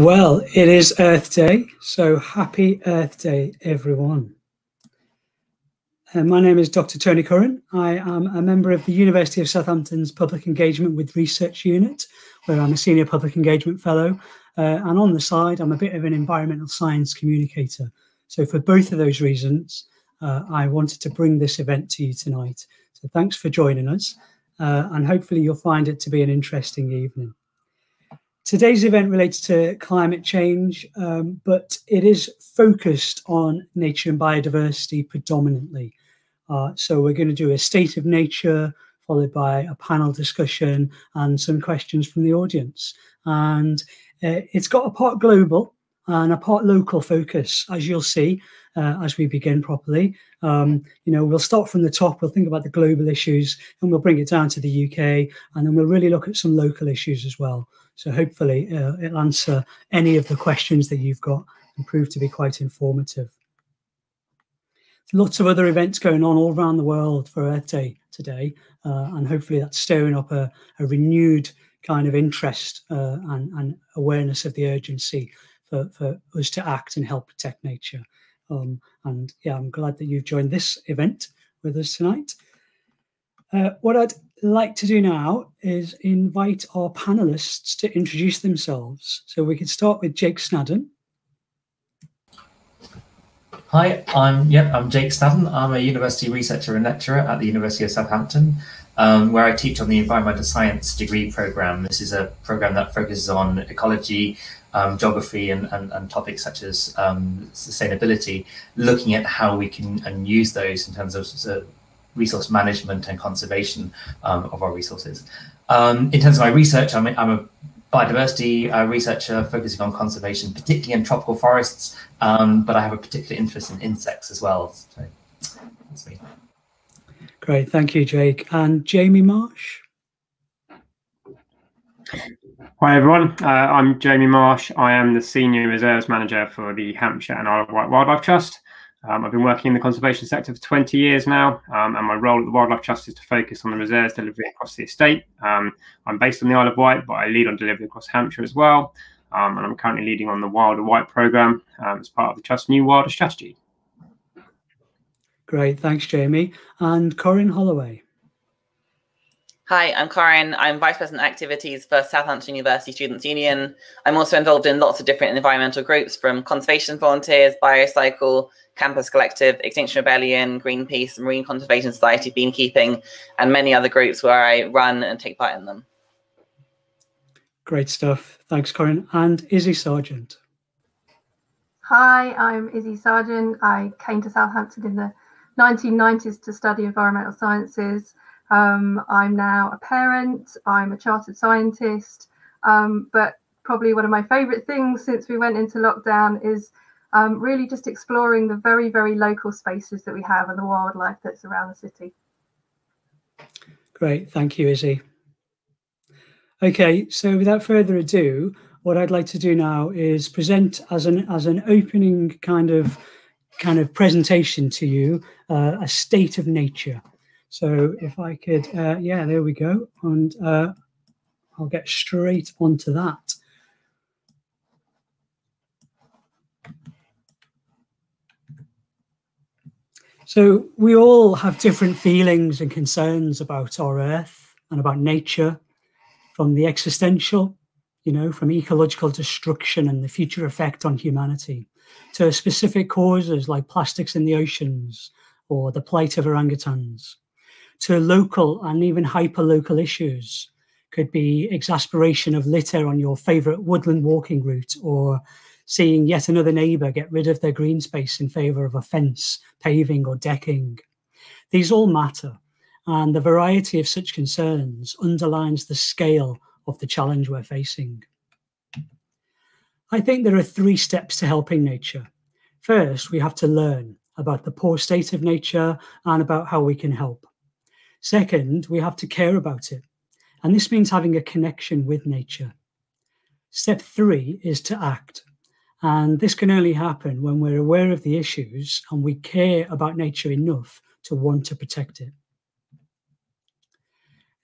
Well, it is Earth Day, so happy Earth Day, everyone. Uh, my name is Dr. Tony Curran. I am a member of the University of Southampton's Public Engagement with Research Unit, where I'm a Senior Public Engagement Fellow. Uh, and on the side, I'm a bit of an environmental science communicator. So, for both of those reasons, uh, I wanted to bring this event to you tonight. So, thanks for joining us, uh, and hopefully, you'll find it to be an interesting evening. Today's event relates to climate change, um, but it is focused on nature and biodiversity predominantly. Uh, so we're going to do a state of nature, followed by a panel discussion and some questions from the audience. And uh, it's got a part global and a part local focus, as you'll see uh, as we begin properly. Um, you know, we'll start from the top, we'll think about the global issues, and we'll bring it down to the UK, and then we'll really look at some local issues as well. So hopefully uh, it'll answer any of the questions that you've got and prove to be quite informative. Lots of other events going on all around the world for Earth Day today, uh, and hopefully that's stirring up a, a renewed kind of interest uh, and, and, awareness of the urgency for, for, us to act and help protect nature. Um, and yeah, I'm glad that you've joined this event with us tonight. Uh, what I'd like to do now is invite our panelists to introduce themselves. So we could start with Jake Snaddon. Hi, I'm yep, I'm Jake Snaddon. I'm a university researcher and lecturer at the University of Southampton, um, where I teach on the environmental science degree program. This is a program that focuses on ecology, um, geography, and, and, and, topics such as um, sustainability, looking at how we can and use those in terms of resource management and conservation um, of our resources. Um, in terms of my research, I'm, I'm a biodiversity uh, researcher focusing on conservation, particularly in tropical forests, um, but I have a particular interest in insects as well. So that's me. Great, thank you, Jake. And Jamie Marsh? Hi everyone, uh, I'm Jamie Marsh. I am the Senior Reserves Manager for the Hampshire and Isle of Wight Wildlife Trust. Um, I've been working in the conservation sector for 20 years now, um, and my role at the Wildlife Trust is to focus on the reserves delivery across the estate. Um, I'm based on the Isle of Wight, but I lead on delivery across Hampshire as well, um, and I'm currently leading on the Wilder Wight programme um, as part of the Trust's new Wilder strategy. Great, thanks, Jamie. And Corin Holloway. Hi, I'm Corin. I'm Vice President Activities for Southampton University Students Union. I'm also involved in lots of different environmental groups from conservation volunteers, Biocycle, Campus Collective, Extinction Rebellion, Greenpeace, Marine Conservation Society, Beekeeping, and many other groups where I run and take part in them. Great stuff. Thanks, Corin. And Izzy Sargent. Hi, I'm Izzy Sargent. I came to Southampton in the 1990s to study environmental sciences. Um, I'm now a parent, I'm a chartered scientist, um, but probably one of my favourite things since we went into lockdown is um, really just exploring the very, very local spaces that we have and the wildlife that's around the city. Great, thank you, Izzy. Okay, so without further ado, what I'd like to do now is present as an as an opening kind of kind of presentation to you uh, a state of nature. So if I could, uh, yeah, there we go, and uh, I'll get straight onto that. So we all have different feelings and concerns about our Earth and about nature, from the existential, you know, from ecological destruction and the future effect on humanity, to specific causes like plastics in the oceans or the plight of orangutans, to local and even hyper-local issues. Could be exasperation of litter on your favorite woodland walking route or seeing yet another neighbour get rid of their green space in favour of a fence, paving, or decking. These all matter, and the variety of such concerns underlines the scale of the challenge we're facing. I think there are three steps to helping nature. First, we have to learn about the poor state of nature and about how we can help. Second, we have to care about it, and this means having a connection with nature. Step three is to act. And this can only happen when we're aware of the issues and we care about nature enough to want to protect it.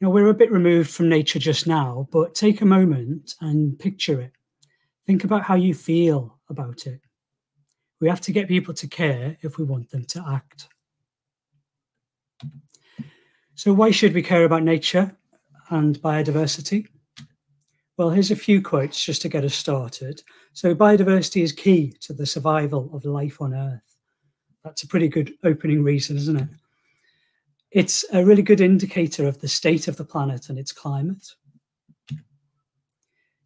Now, we're a bit removed from nature just now, but take a moment and picture it. think about how you feel about it. We have to get people to care if we want them to act. So, why should we care about nature and biodiversity? Well, here's a few quotes just to get us started. So, biodiversity is key to the survival of life on Earth. That's a pretty good opening reason, isn't it? It's a really good indicator of the state of the planet and its climate.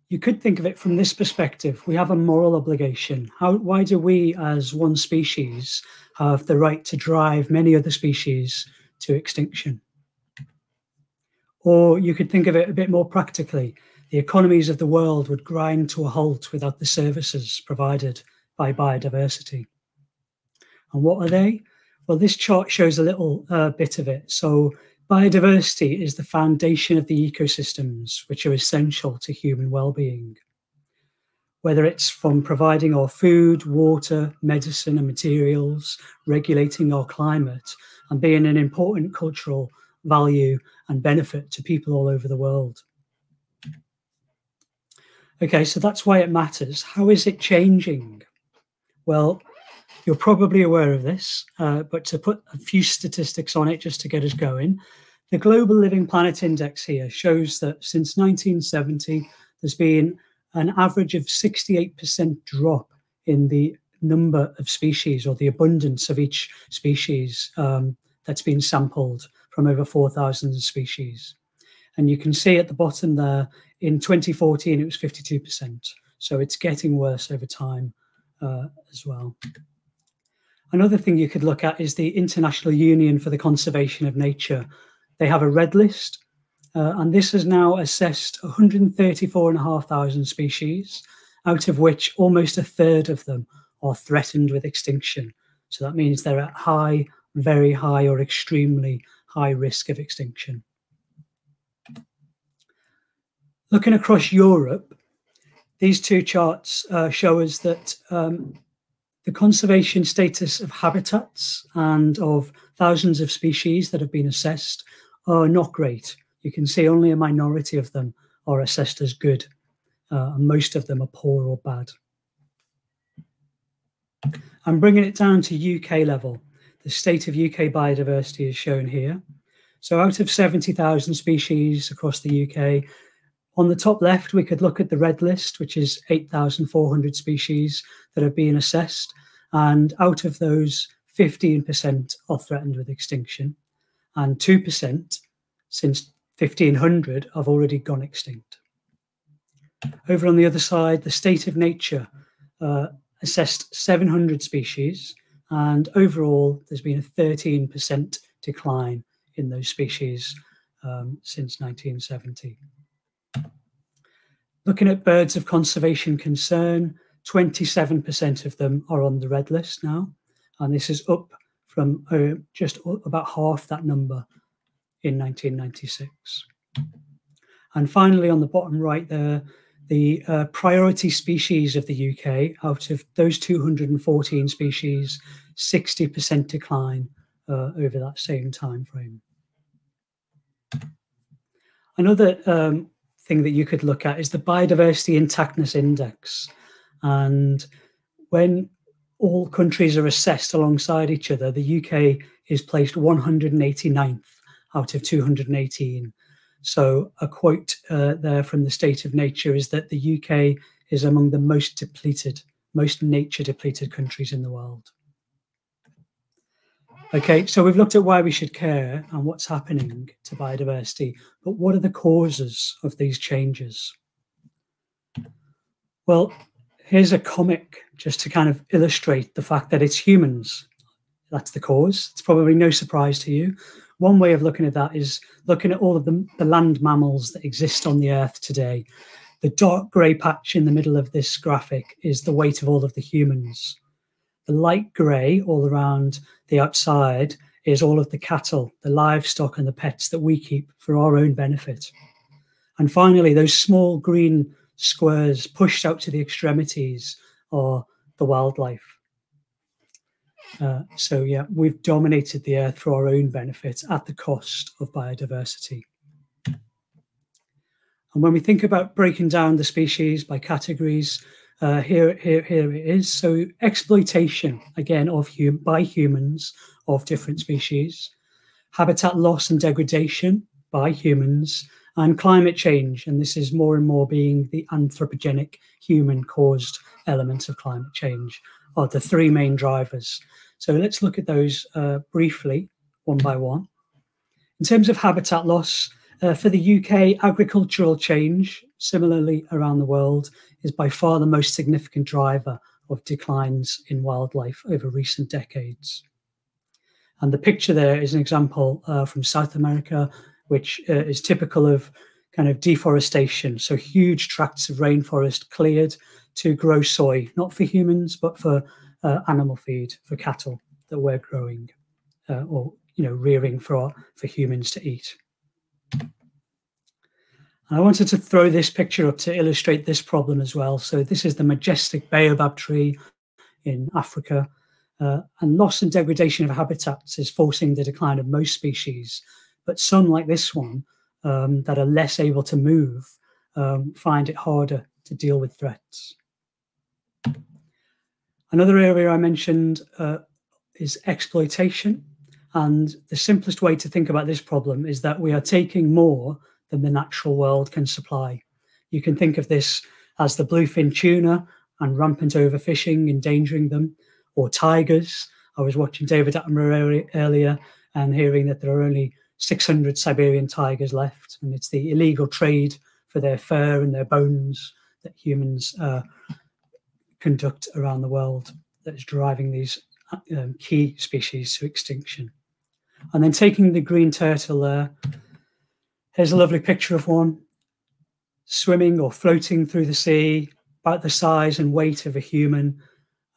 You could think of it from this perspective. We have a moral obligation. How, why do we, as one species, have the right to drive many other species to extinction? Or you could think of it a bit more practically. The economies of the world would grind to a halt without the services provided by biodiversity. And what are they? Well, this chart shows a little uh, bit of it. So biodiversity is the foundation of the ecosystems which are essential to human well-being. Whether it's from providing our food, water, medicine and materials, regulating our climate, and being an important cultural value and benefit to people all over the world. Okay, so that's why it matters. How is it changing? Well, you're probably aware of this, uh, but to put a few statistics on it just to get us going, the Global Living Planet Index here shows that since 1970, there's been an average of 68% drop in the number of species or the abundance of each species um, that's been sampled from over 4,000 species. And you can see at the bottom there, in 2014, it was 52%. So it's getting worse over time uh, as well. Another thing you could look at is the International Union for the Conservation of Nature. They have a red list, uh, and this has now assessed 134,500 species, out of which almost a third of them are threatened with extinction. So that means they're at high, very high, or extremely high risk of extinction. Looking across Europe, these two charts uh, show us that um, the conservation status of habitats and of thousands of species that have been assessed are not great. You can see only a minority of them are assessed as good, uh, and most of them are poor or bad. I'm bringing it down to UK level. The state of UK biodiversity is shown here. So out of 70,000 species across the UK, on the top left, we could look at the red list, which is 8,400 species that have been assessed. And out of those, 15% are threatened with extinction. And 2% since 1500 have already gone extinct. Over on the other side, the state of nature uh, assessed 700 species. And overall, there's been a 13% decline in those species um, since 1970. Looking at birds of conservation concern, 27% of them are on the red list now, and this is up from uh, just about half that number in 1996. And finally, on the bottom right there, the uh, priority species of the UK, out of those 214 species, 60% decline uh, over that same time frame. Another um, thing that you could look at is the biodiversity intactness index. And when all countries are assessed alongside each other, the UK is placed 189th out of 218. So, a quote uh, there from the State of Nature is that the UK is among the most depleted, most nature depleted countries in the world. Okay, so we've looked at why we should care and what's happening to biodiversity, but what are the causes of these changes? Well, here's a comic just to kind of illustrate the fact that it's humans. That's the cause. It's probably no surprise to you. One way of looking at that is looking at all of the, the land mammals that exist on the earth today. The dark grey patch in the middle of this graphic is the weight of all of the humans. The light grey all around the outside is all of the cattle, the livestock, and the pets that we keep for our own benefit. And finally, those small green squares pushed out to the extremities are the wildlife. Uh, so, yeah, we've dominated the earth for our own benefit at the cost of biodiversity. And when we think about breaking down the species by categories, Uh, here, here, here it is. So exploitation, again, of hum by humans of different species, habitat loss and degradation by humans, and climate change. And this is more and more being the anthropogenic human-caused elements of climate change are the three main drivers. So let's look at those uh, briefly, one by one. In terms of habitat loss, uh, for the UK, agricultural change, similarly around the world, is by far the most significant driver of declines in wildlife over recent decades. And the picture there is an example uh, from South America, which uh, is typical of kind of deforestation. So huge tracts of rainforest cleared to grow soy, not for humans, but for uh, animal feed, for cattle that we're growing uh, or, you know, rearing for, for humans to eat. And I wanted to throw this picture up to illustrate this problem as well. So this is the majestic baobab tree in Africa. Uh, and loss and degradation of habitats is forcing the decline of most species. But some, like this one, um, that are less able to move, um, find it harder to deal with threats. Another area I mentioned uh, is exploitation. And the simplest way to think about this problem is that we are taking more than the natural world can supply. You can think of this as the bluefin tuna and rampant overfishing endangering them, or tigers. I was watching David Attenborough earlier and hearing that there are only 600 Siberian tigers left, and it's the illegal trade for their fur and their bones that humans uh, conduct around the world that is driving these um, key species to extinction. And then taking the green turtle there, Here's a lovely picture of one swimming or floating through the sea, about the size and weight of a human.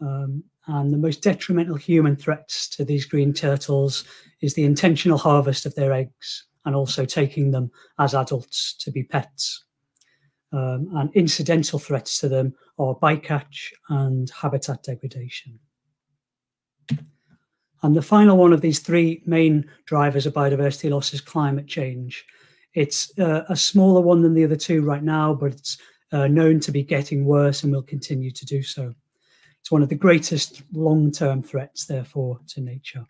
Um, and the most detrimental human threats to these green turtles is the intentional harvest of their eggs and also taking them as adults to be pets. Um, and incidental threats to them are bycatch and habitat degradation. And the final one of these three main drivers of biodiversity loss is climate change. It's uh, a smaller one than the other two right now, but it's uh, known to be getting worse and will continue to do so. It's one of the greatest long-term threats, therefore, to nature.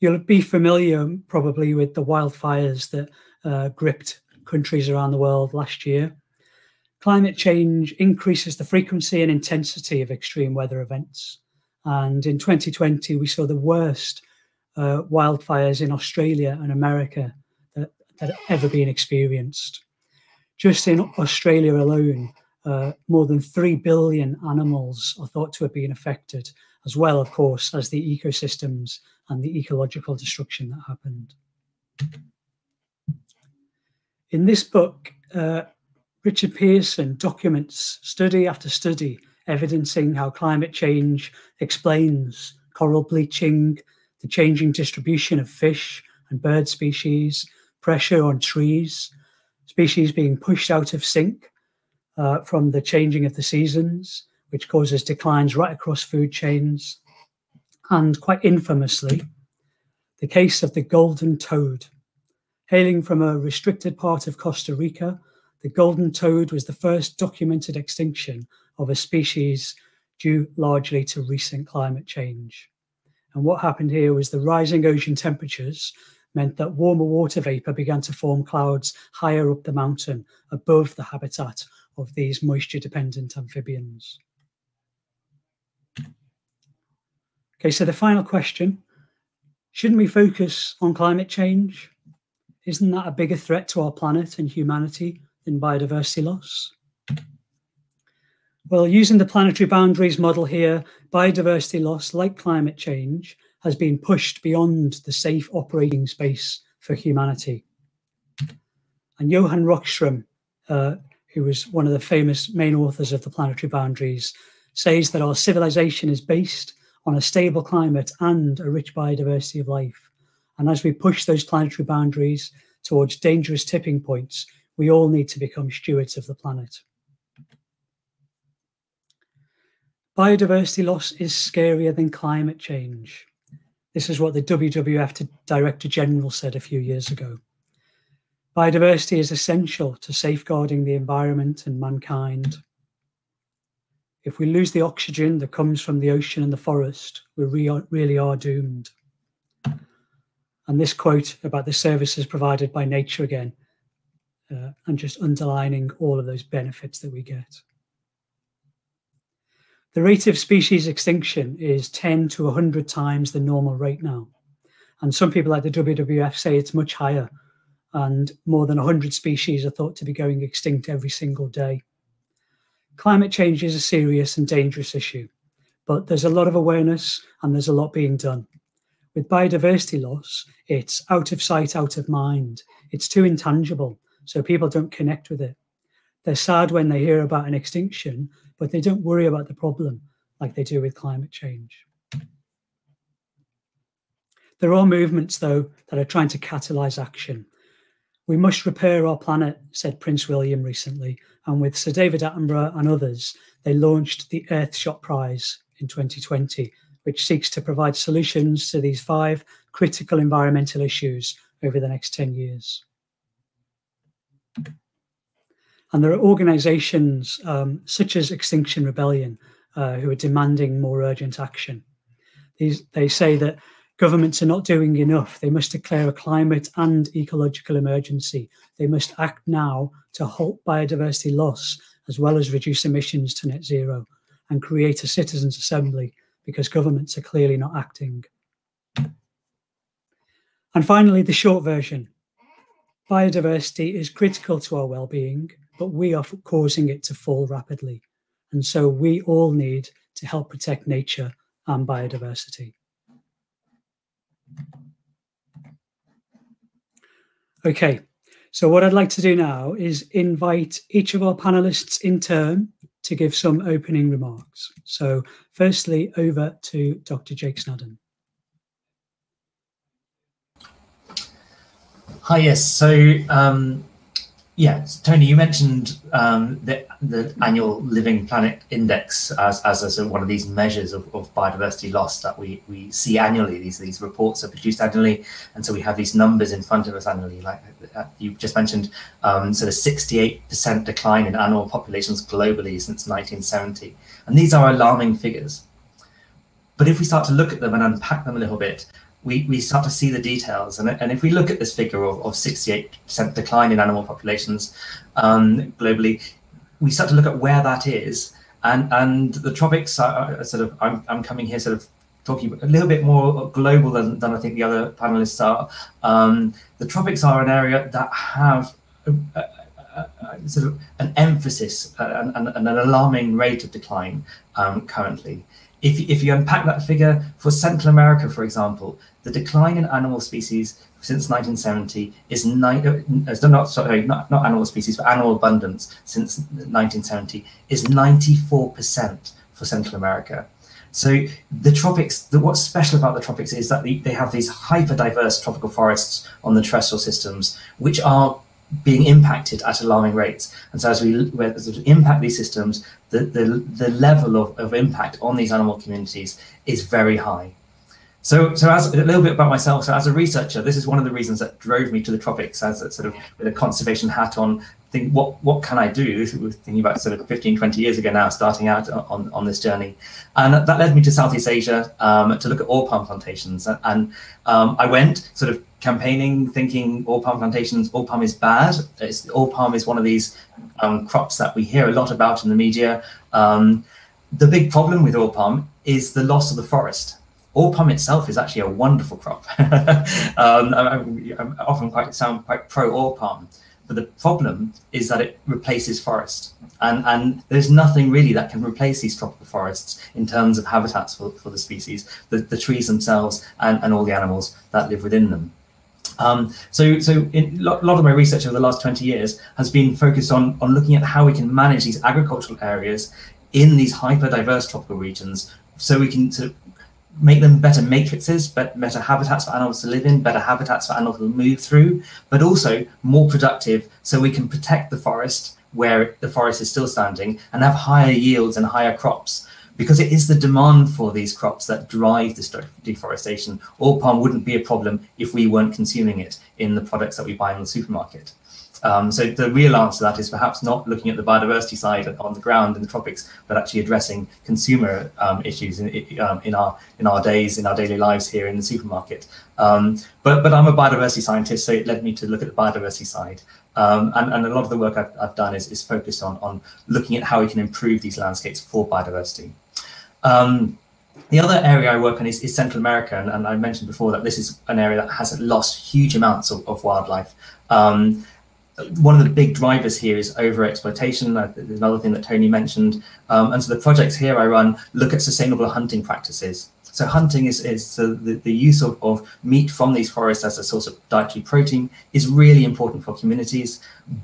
You'll be familiar probably with the wildfires that uh, gripped countries around the world last year. Climate change increases the frequency and intensity of extreme weather events. And in 2020, we saw the worst uh, wildfires in Australia and America that, that have ever been experienced. Just in Australia alone, uh, more than 3 billion animals are thought to have been affected, as well, of course, as the ecosystems and the ecological destruction that happened. In this book, uh, Richard Pearson documents study after study evidencing how climate change explains coral bleaching, the changing distribution of fish and bird species, pressure on trees, species being pushed out of sync uh, from the changing of the seasons, which causes declines right across food chains. And quite infamously, the case of the golden toad. Hailing from a restricted part of Costa Rica, the golden toad was the first documented extinction of a species due largely to recent climate change. And what happened here was the rising ocean temperatures meant that warmer water vapor began to form clouds higher up the mountain above the habitat of these moisture dependent amphibians. Okay, so the final question shouldn't we focus on climate change? Isn't that a bigger threat to our planet and humanity than biodiversity loss? Well, using the planetary boundaries model here, biodiversity loss, like climate change, has been pushed beyond the safe operating space for humanity. And Johan Rockström, uh, who was one of the famous main authors of the planetary boundaries, says that our civilization is based on a stable climate and a rich biodiversity of life. And as we push those planetary boundaries towards dangerous tipping points, we all need to become stewards of the planet. Biodiversity loss is scarier than climate change. This is what the WWF Director General said a few years ago. Biodiversity is essential to safeguarding the environment and mankind. If we lose the oxygen that comes from the ocean and the forest, we re really are doomed. And this quote about the services provided by nature again, uh, and just underlining all of those benefits that we get. The rate of species extinction is 10 to 100 times the normal rate now. And some people like the WWF say it's much higher, and more than 100 species are thought to be going extinct every single day. Climate change is a serious and dangerous issue, but there's a lot of awareness and there's a lot being done. With biodiversity loss, it's out of sight, out of mind. It's too intangible, so people don't connect with it. They're sad when they hear about an extinction, but they don't worry about the problem like they do with climate change. There are movements, though, that are trying to catalyse action. We must repair our planet, said Prince William recently, and with Sir David Attenborough and others, they launched the Earthshot Prize in 2020, which seeks to provide solutions to these five critical environmental issues over the next 10 years. And there are organizations um, such as Extinction Rebellion uh, who are demanding more urgent action. These, they say that governments are not doing enough. They must declare a climate and ecological emergency. They must act now to halt biodiversity loss as well as reduce emissions to net zero and create a citizens' assembly because governments are clearly not acting. And finally, the short version. Biodiversity is critical to our well-being but we are causing it to fall rapidly. And so we all need to help protect nature and biodiversity. Okay, so what I'd like to do now is invite each of our panelists in turn to give some opening remarks. So firstly, over to Dr. Jake Snaddon. Hi, yes. So um, yeah, Tony, you mentioned um, the, the annual Living Planet Index as, as a, one of these measures of, of biodiversity loss that we, we see annually. These these reports are produced annually, and so we have these numbers in front of us annually. Like uh, you just mentioned, um, sort of 68% decline in animal populations globally since 1970, and these are alarming figures. But if we start to look at them and unpack them a little bit, we, we start to see the details. And, and if we look at this figure of, of 68% decline in animal populations um, globally, we start to look at where that is. And, and the tropics are, sort of, I'm, I'm coming here sort of talking a little bit more global than, than I think the other panelists are. Um, the tropics are an area that have a, a, a, sort of an emphasis and, and, and, an alarming rate of decline um, currently if, if you unpack that figure for Central America, for example, the decline in animal species since 1970 is nine, uh, not sorry, not, not animal species, but animal abundance since 1970 is 94% for Central America. So the tropics, the, what's special about the tropics is that they, they have these hyper diverse tropical forests on the terrestrial systems, which are being impacted at alarming rates. And so as we, as we impact these systems, the, the, the level of, of impact on these animal communities is very high. So, so as a little bit about myself, so as a researcher, this is one of the reasons that drove me to the tropics as a sort of with a conservation hat on, think what what can I do? This was thinking about sort of 15, 20 years ago now, starting out on, on this journey. And that led me to Southeast Asia um, to look at oil palm plantations. And um, I went sort of campaigning, thinking oil palm plantations, oil palm is bad. It's, oil palm is one of these um, crops that we hear a lot about in the media. Um, the big problem with oil palm is the loss of the forest. Oil palm itself is actually a wonderful crop. um, I, I, often quite sound quite pro oil palm. But the problem is that it replaces forest. And, and there's nothing really that can replace these tropical forests in terms of habitats for, for the species, the, the trees themselves and, and all the animals that live within them. Um, so, so a lot of my research over the last 20 years has been focused on, on looking at how we can manage these agricultural areas in these hyper diverse tropical regions so we can sort of make them better matrices, but better habitats for animals to live in, better habitats for animals to move through, but also more productive so we can protect the forest where the forest is still standing and have higher yields and higher crops. Because it is the demand for these crops that drive this deforestation. Oil palm wouldn't be a problem if we weren't consuming it in the products that we buy in the supermarket. Um, so the real answer to that is perhaps not looking at the biodiversity side on the ground in the tropics, but actually addressing consumer um, issues in, um, in, our in our days, in our daily lives here in the supermarket. Um, but but I'm a biodiversity scientist, so it led me to look at the biodiversity side. Um, and, and a lot of the work I've, I've done is, is focused on, on looking at how we can improve these landscapes for biodiversity. The other area I work on is, is Central America, and, and, I mentioned before that this is an area that has lost huge amounts of, of wildlife. Um, one of the big drivers here is over exploitation. Another thing that Tony mentioned. Um, and so the projects here I run look at sustainable hunting practices. So hunting is, is the, the use of, of meat from these forests as a source of dietary protein is really important for communities,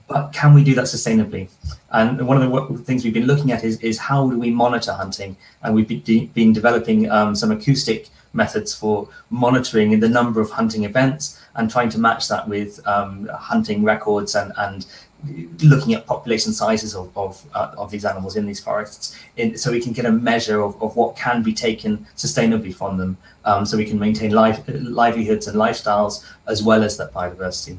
but can we do that sustainably? And one of the things we've been looking at is, is how do we monitor hunting? And we've been, been developing um, some acoustic methods for monitoring the number of hunting events and trying to match that with um, hunting records and, and looking at population sizes of of, uh, of these animals in these forests, in, so we can get a measure of, of what can be taken sustainably from them, um, so we can maintain life, livelihoods and lifestyles as well as that biodiversity.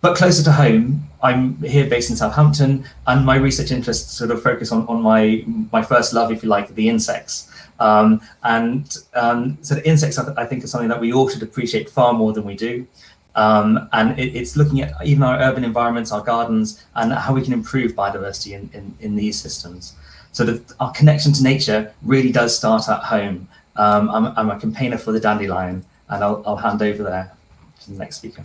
But closer to home, I'm here based in Southampton, and my research interests sort of focus on, on my my first love, if you like, the insects. Um, and um, so the insects, I think, are something that we all should appreciate far more than we do. Um, and it, it's looking at even our urban environments, our gardens, and how we can improve biodiversity in, in, in these systems. So that our connection to nature really does start at home. Um, I'm, I'm, a campaigner for the dandelion, and I'll, I'll hand over there to the next speaker.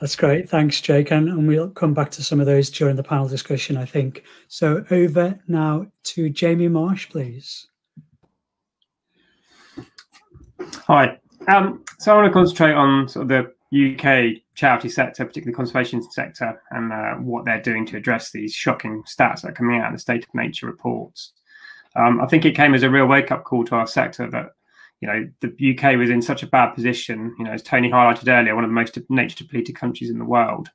That's great. Thanks, Jake. And, and, we'll come back to some of those during the panel discussion, I think. So over now to Jamie Marsh, please. Hi. Um, so I want to concentrate on sort of the UK charity sector, particularly the conservation sector, and uh, what they're doing to address these shocking stats that are coming out in the State of Nature reports. Um, I think it came as a real wake-up call to our sector that you know the UK was in such a bad position. You know, as Tony highlighted earlier, one of the most nature depleted countries in the world.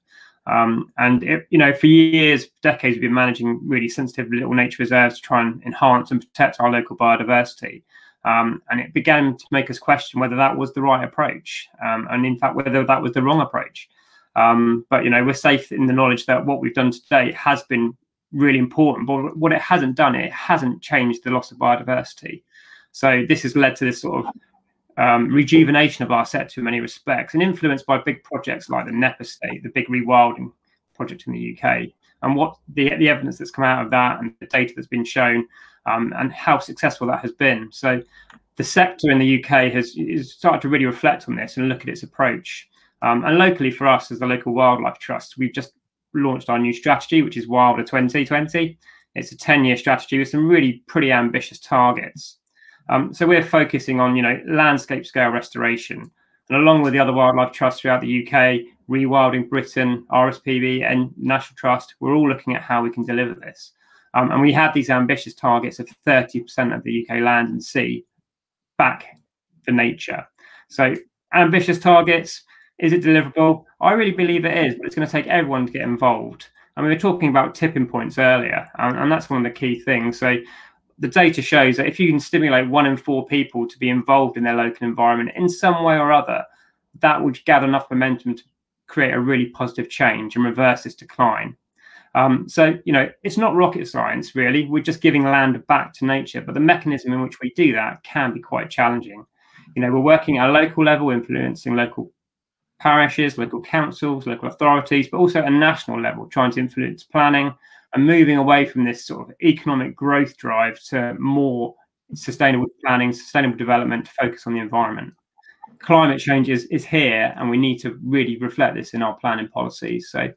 Um, and it, you know, for years, decades, we've been managing really sensitive little nature reserves to try and enhance and protect our local biodiversity. Um, and it began to make us question whether that was the right approach, um, and in fact, whether that was the wrong approach. Um, but you know, we're safe in the knowledge that what we've done today has been really important. But what it hasn't done, it hasn't changed the loss of biodiversity. So this has led to this sort of um, rejuvenation of our sector in many respects, and influenced by big projects like the Knepp Estate, the big rewilding project in the UK, and what the the evidence that's come out of that and the data that's been shown um, and how successful that has been. So the sector in the UK has, has, started to really reflect on this and look at its approach. Um, and locally for us as the local wildlife trust, we've just launched our new strategy, which is Wilder 2020. It's a 10-year strategy with some really pretty ambitious targets. Um, so we're focusing on, you know, landscape scale restoration, and along with the other wildlife trusts throughout the UK, Rewilding Britain, RSPB, and National Trust, we're all looking at how we can deliver this. Um, and we have these ambitious targets of 30% of the UK land and sea back for nature. So ambitious targets, is it deliverable? I really believe it is, but it's going to take everyone to get involved. And we were talking about tipping points earlier, and, and that's one of the key things. So the data shows that if you can stimulate one in four people to be involved in their local environment in some way or other, that would gather enough momentum to create a really positive change and reverse this decline. Um, so, you know, it's not rocket science, really. We're just giving land back to nature, but the mechanism in which we do that can be quite challenging. You know, we're working at a local level, influencing local parishes, local councils, local authorities, but also at a national level, trying to influence planning and moving away from this sort of economic growth drive to more sustainable planning, sustainable development to focus on the environment. Climate change is, is here, and we need to really reflect this in our planning policies. So,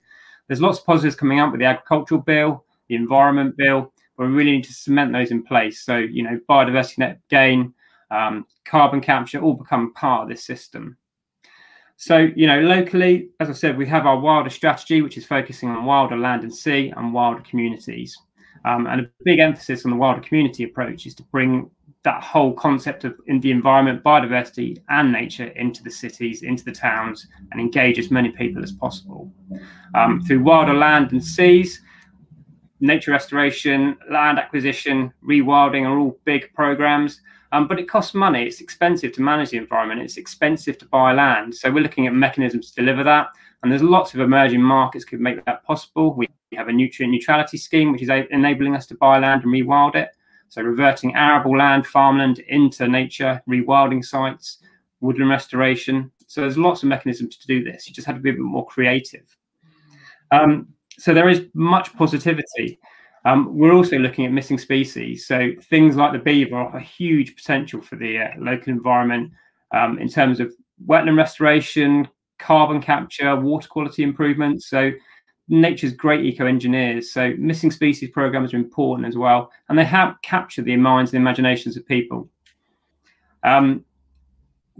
there's lots of positives coming up with the agricultural bill, the environment bill, but we really need to cement those in place. So, you know, biodiversity net gain, um, carbon capture all become part of this system. So, you know, locally, as I said, we have our wilder strategy, which is focusing on wilder land and sea and wilder communities. Um, and a big emphasis on the wilder community approach is to bring that whole concept of in the environment, biodiversity, and nature into the cities, into the towns, and engage as many people as possible. Um, through wilder land and seas, nature restoration, land acquisition, rewilding are all big programs. Um, but it costs money. It's expensive to manage the environment. It's expensive to buy land. So we're looking at mechanisms to deliver that. And there's lots of emerging markets could make that possible. We have a nutrient neutrality scheme, which is enabling us to buy land and rewild it. So reverting arable land, farmland into nature, rewilding sites, woodland restoration. So there's lots of mechanisms to do this. You just have to be a bit more creative. Um, so there is much positivity. Um, we're also looking at missing species. So things like the beaver are a huge potential for the uh, local environment um, in terms of wetland restoration, carbon capture, water quality improvements. So nature's great eco-engineers. So missing species programs are important as well, and they help capture the minds and imaginations of people. Um,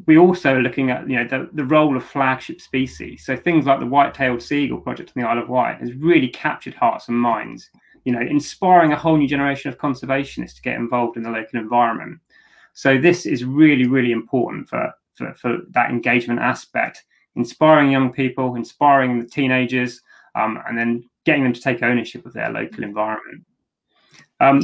we also looking at you know the, the role of flagship species. So things like the white-tailed sea eagle project in the Isle of Wight has really captured hearts and minds. You know, inspiring a whole new generation of conservationists to get involved in the local environment. So this is really, really important for, for, for that engagement aspect, inspiring young people, inspiring the teenagers, um, and then getting them to take ownership of their local environment. Um,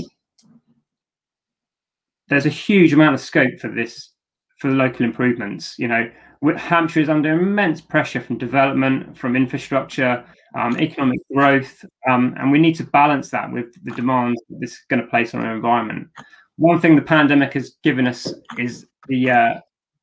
there's a huge amount of scope for this for local improvements. You know, Hampshire is under immense pressure from development, from infrastructure, um, economic growth, um, and we need to balance that with the demands that this is going to place on our environment. One thing the pandemic has given us is the uh,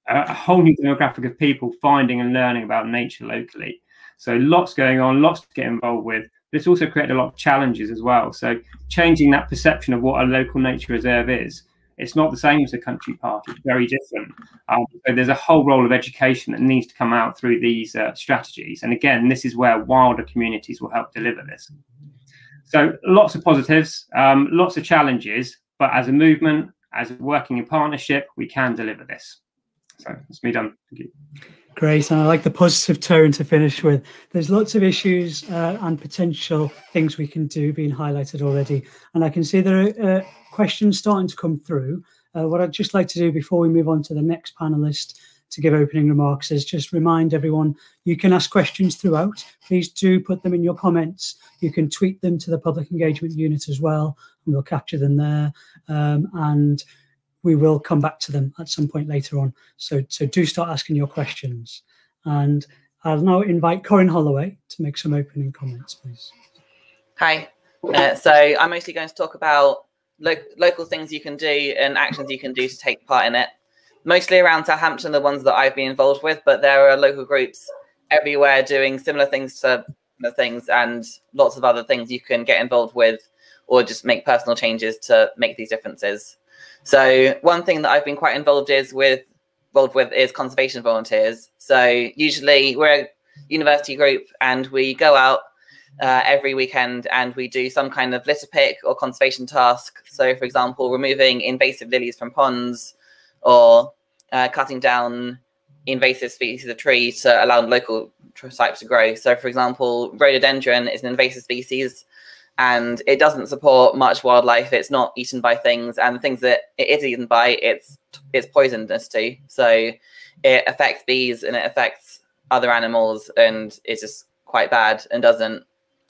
a whole new demographic of people finding and learning about nature locally. So lots going on, lots to get involved with. But it's also created a lot of challenges as well. So changing that perception of what a local nature reserve is it's not the same as a country park. It's very different. Um, so there's a whole role of education that needs to come out through these uh, strategies. And again, this is where wilder communities will help deliver this. So lots of positives, um, lots of challenges, but as a movement, as working in partnership, we can deliver this. So that's me done. Thank you. Great, and I like the positive tone to finish with. There's lots of issues uh, and potential things we can do being highlighted already, and I can see there are uh, questions starting to come through. Uh, what I'd just like to do before we move on to the next panelist to give opening remarks is just remind everyone you can ask questions throughout. Please do put them in your comments. You can tweet them to the public engagement unit as well, and we'll capture them there. Um, and we will come back to them at some point later on. So, so do start asking your questions. And I'll now invite Corin Holloway to make some opening comments, please. Hi. Uh, so I'm mostly going to talk about lo local things you can do and actions you can do to take part in it. Mostly around Southampton, the ones that I've been involved with, but there are local groups everywhere doing similar things to the things and lots of other things you can get involved with or just make personal changes to make these differences. So one thing that I've been quite involved is with involved with is conservation volunteers. So usually we're a university group and we go out uh, every weekend and we do some kind of litter pick or conservation task. So for example, removing invasive lilies from ponds or uh, cutting down invasive species of tree to allow local types to grow. So for example, rhododendron is an invasive species and it doesn't support much wildlife. It's not eaten by things, and the things that it is eaten by, it's it's poisonous to. So it affects bees and it affects other animals, and it's just quite bad and doesn't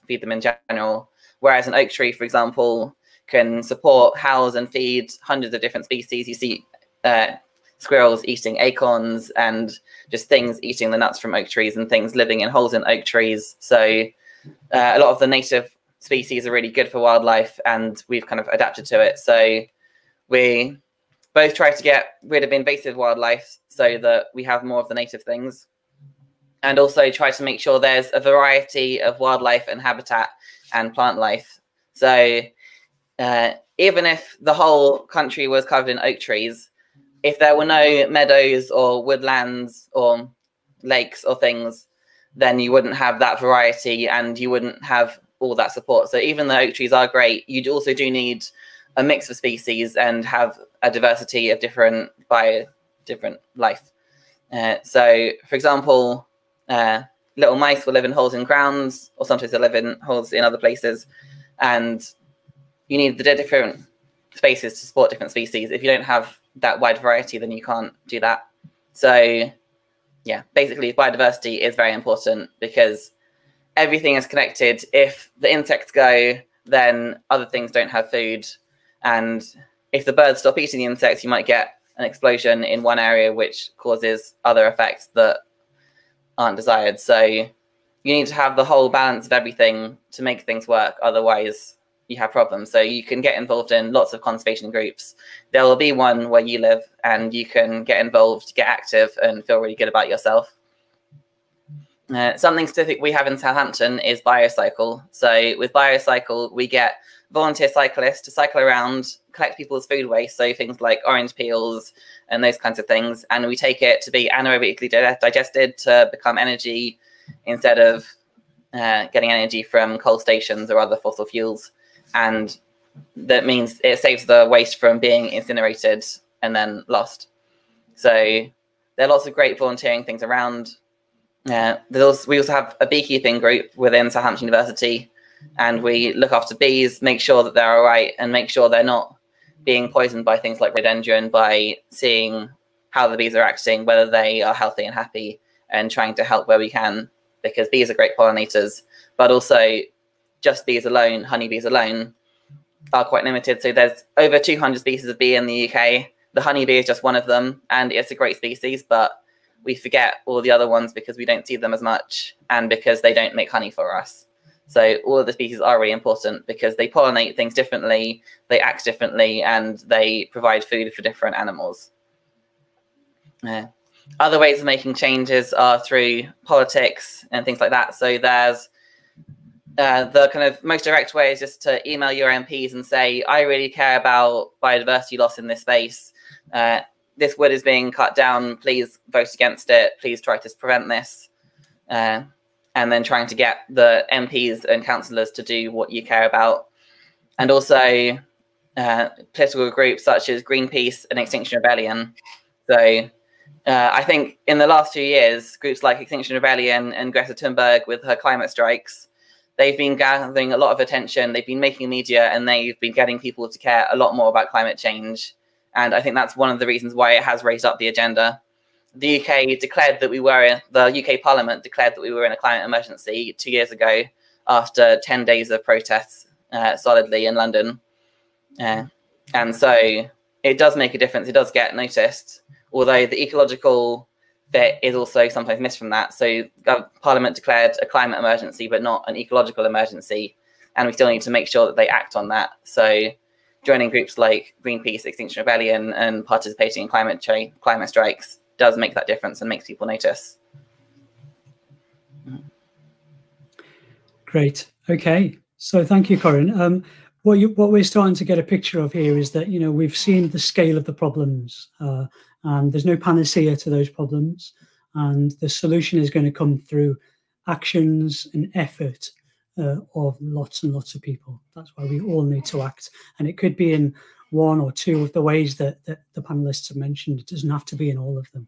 feed them in general. Whereas an oak tree, for example, can support, house, and feed hundreds of different species. You see uh, squirrels eating acorns and just things eating the nuts from oak trees and things living in holes in oak trees. So uh, a lot of the native species are really good for wildlife and we've kind of adapted to it. So we both try to get rid of invasive wildlife so that we have more of the native things and also try to make sure there's a variety of wildlife and habitat and plant life. So uh, even if the whole country was covered in oak trees, if there were no meadows or woodlands or lakes or things, then you wouldn't have that variety and you wouldn't have all that support. So even though oak trees are great, you also do need a mix of species and have a diversity of different bio different life. Uh, so, for example, uh, little mice will live in holes in grounds, or sometimes they live in holes in other places, and you need the different spaces to support different species. If you don't have that wide variety, then you can't do that. So, yeah, basically, biodiversity is very important because everything is connected. If the insects go, then other things don't have food. And if the birds stop eating the insects, you might get an explosion in one area, which causes other effects that aren't desired. So you need to have the whole balance of everything to make things work. Otherwise, you have problems. So you can get involved in lots of conservation groups. There will be one where you live, and you can get involved, get active, and feel really good about yourself. Uh, something specific we have in Southampton is BioCycle. So with BioCycle, we get volunteer cyclists to cycle around, collect people's food waste, so things like orange peels and those kinds of things, and we take it to be anaerobically digested to become energy instead of uh, getting energy from coal stations or other fossil fuels. And that means it saves the waste from being incinerated and then lost. So there are lots of great volunteering things around. Uh, also, we also have a beekeeping group within Southampton University, and we look after bees, make sure that they're all right, and make sure they're not being poisoned by things like rhododendron by seeing how the bees are acting, whether they are healthy and happy, and trying to help where we can, because bees are great pollinators, but also just bees alone, honeybees alone, are quite limited. So there's over 200 species of bee in the UK. The honeybee is just one of them, and it's a great species, but we forget all the other ones because we don't see them as much and because they don't make honey for us. So all of the species are really important because they pollinate things differently, they act differently, and they provide food for different animals. Uh, other ways of making changes are through politics and things like that. So there's uh, the kind of most direct way is just to email your MPs and say, I really care about biodiversity loss in this space. Uh, this wood is being cut down. Please vote against it. Please try to prevent this. Uh, and then trying to get the MPs and councillors to do what you care about. And also uh, political groups such as Greenpeace and Extinction Rebellion. So uh, I think in the last few years, groups like Extinction Rebellion and Greta Thunberg with her climate strikes, they've been gathering a lot of attention. They've been making media and they've been getting people to care a lot more about climate change. And I think that's one of the reasons why it has raised up the agenda. The UK declared that we were, in, the UK Parliament declared that we were in a climate emergency two years ago after 10 days of protests uh, solidly in London. Uh, and so it does make a difference. It does get noticed, although the ecological bit is also sometimes missed from that. So uh, Parliament declared a climate emergency, but not an ecological emergency. And we still need to make sure that they act on that. So joining groups like Greenpeace, Extinction Rebellion, and participating in climate change, climate strikes does make that difference and makes people notice. Great. Okay. So thank you, Corin. Um, what you, what we're starting to get a picture of here is that you know we've seen the scale of the problems, uh, and there's no panacea to those problems, and the solution is going to come through actions and effort uh, of lots and lots of people. That's why we all need to act. And it could be in one or two of the ways that, that the panelists have mentioned. It doesn't have to be in all of them.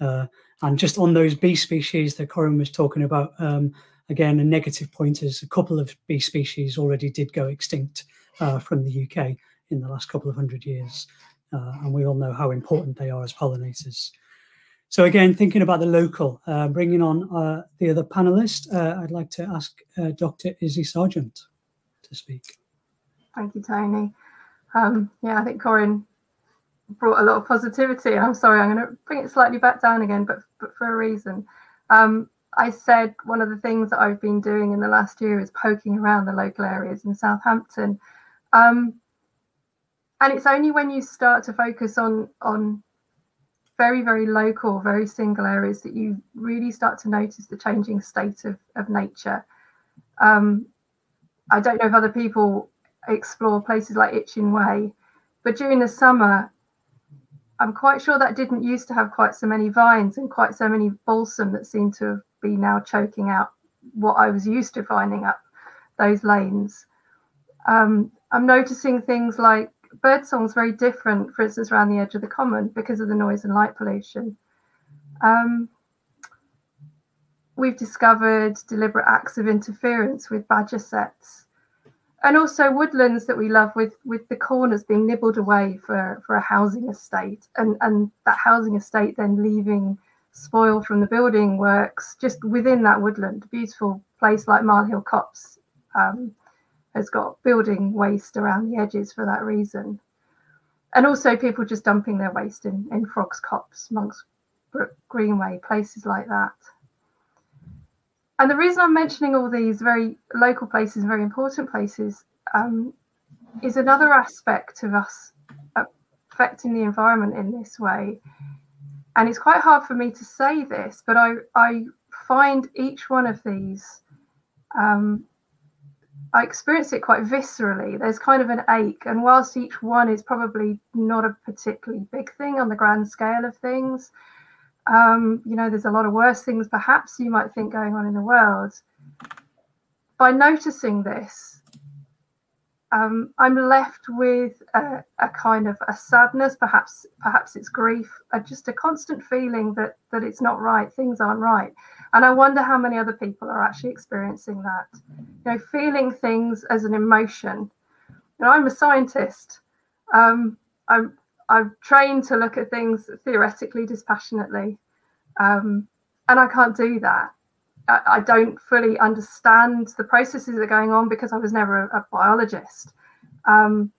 Uh, and just on those bee species that Corin was talking about, um, again, a negative point is a couple of bee species already did go extinct uh, from the UK in the last couple of hundred years. Uh, and we all know how important they are as pollinators. So again, thinking about the local, uh, bringing on uh, the other panelist, uh, I'd like to ask uh, Dr. Izzy Sargent to speak. Thank you, Tony. Um, yeah, I think Corin brought a lot of positivity. I'm sorry, I'm going to bring it slightly back down again, but, but for a reason. Um, I said one of the things that I've been doing in the last year is poking around the local areas in Southampton. Um, and it's only when you start to focus on on very, very local, very single areas that you really start to notice the changing state of, of nature. Um, I don't know if other people explore places like Itchen Way, but during the summer, I'm quite sure that didn't used to have quite so many vines and quite so many balsam that seem to be now choking out what I was used to finding up those lanes. Um, I'm noticing things like birdsong's very different, for instance, around the edge of the common because of the noise and light pollution. Um, we've discovered deliberate acts of interference with badger setts and also woodlands that we love with with the corners being nibbled away for for a housing estate and and that housing estate then leaving spoil from the building works just within that woodland beautiful place like Mile Hill Copse um, has got building waste around the edges for that reason. And also people just dumping their waste in, in Frogs Copse, Monks Brook Greenway, places like that. And the reason I'm mentioning all these very local places, very important places, um, is another aspect of us affecting the environment in this way. And it's quite hard for me to say this, but I, I find each one of these um, I experience it quite viscerally. There's kind of an ache, and whilst each one is probably not a particularly big thing on the grand scale of things, um, you know, there's a lot of worse things perhaps you might think going on in the world. By noticing this, um, I'm left with a, a, kind of a sadness, perhaps perhaps it's grief, just a constant feeling that that it's not right, things aren't right. And I wonder how many other people are actually experiencing that. You know, feeling things as an emotion. You know, I'm a scientist. Um, I'm I'm trained to look at things theoretically dispassionately, um, and I can't do that. I, I, don't fully understand the processes that are going on because I was never a, a biologist. Um,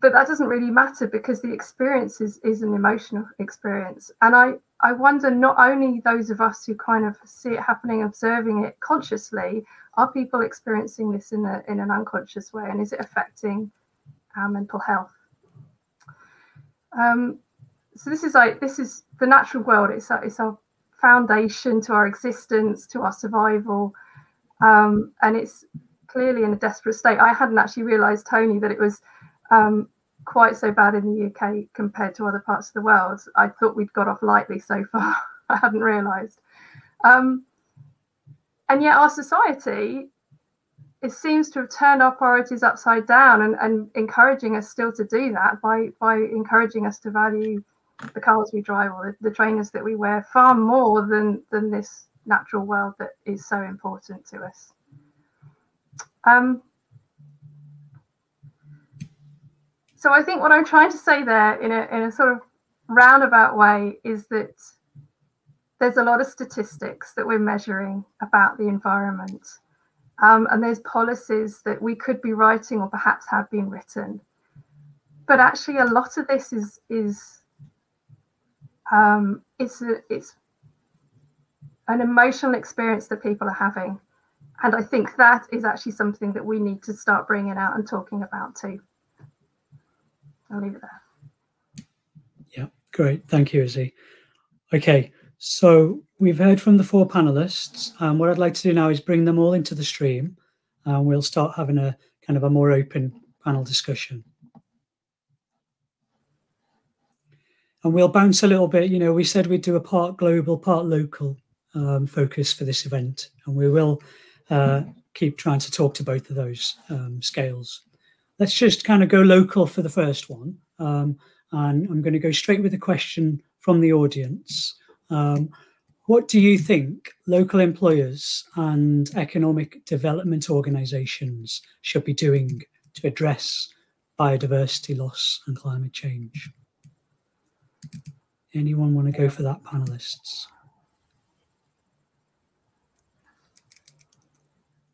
but that doesn't really matter because the experience is, is an emotional experience. And I, I wonder not only those of us who kind of see it happening, observing it consciously, are people experiencing this in a in an unconscious way, and is it affecting our mental health? Um, so this is like this is the natural world. It's a, it's our foundation to our existence, to our survival, um, and it's clearly in a desperate state. I hadn't actually realised, Tony, that it was um, quite so bad in the UK compared to other parts of the world. I thought we'd got off lightly so far. I hadn't realised. Um, and yet, our society it seems to have turned our priorities upside down and, and encouraging us still to do that by by encouraging us to value the cars we drive or the, the trainers that we wear far more than than this natural world that is so important to us. Um, so I think what I'm trying to say there in a, in a sort of roundabout way is that there's a lot of statistics that we're measuring about the environment. Um, and there's policies that we could be writing or perhaps have been written. But actually, a lot of this is is um, it's a, it's an emotional experience that people are having, and I think that is actually something that we need to start bringing out and talking about too. I'll leave it there. Yeah, great. Thank you, Izzy. Okay, so we've heard from the four panelists. Um, what I'd like to do now is bring them all into the stream and we'll start having a kind of a more open panel discussion. And we'll bounce a little bit, you know, we said we'd do a part global, part local um, focus for this event, and we will uh, keep trying to talk to both of those um, scales let's just kind of go local for the first one. Um, and I'm going to go straight with a question from the audience. Um, what do you think local employers and economic development organisations should be doing to address biodiversity loss and climate change? Anyone want to go for that, panelists?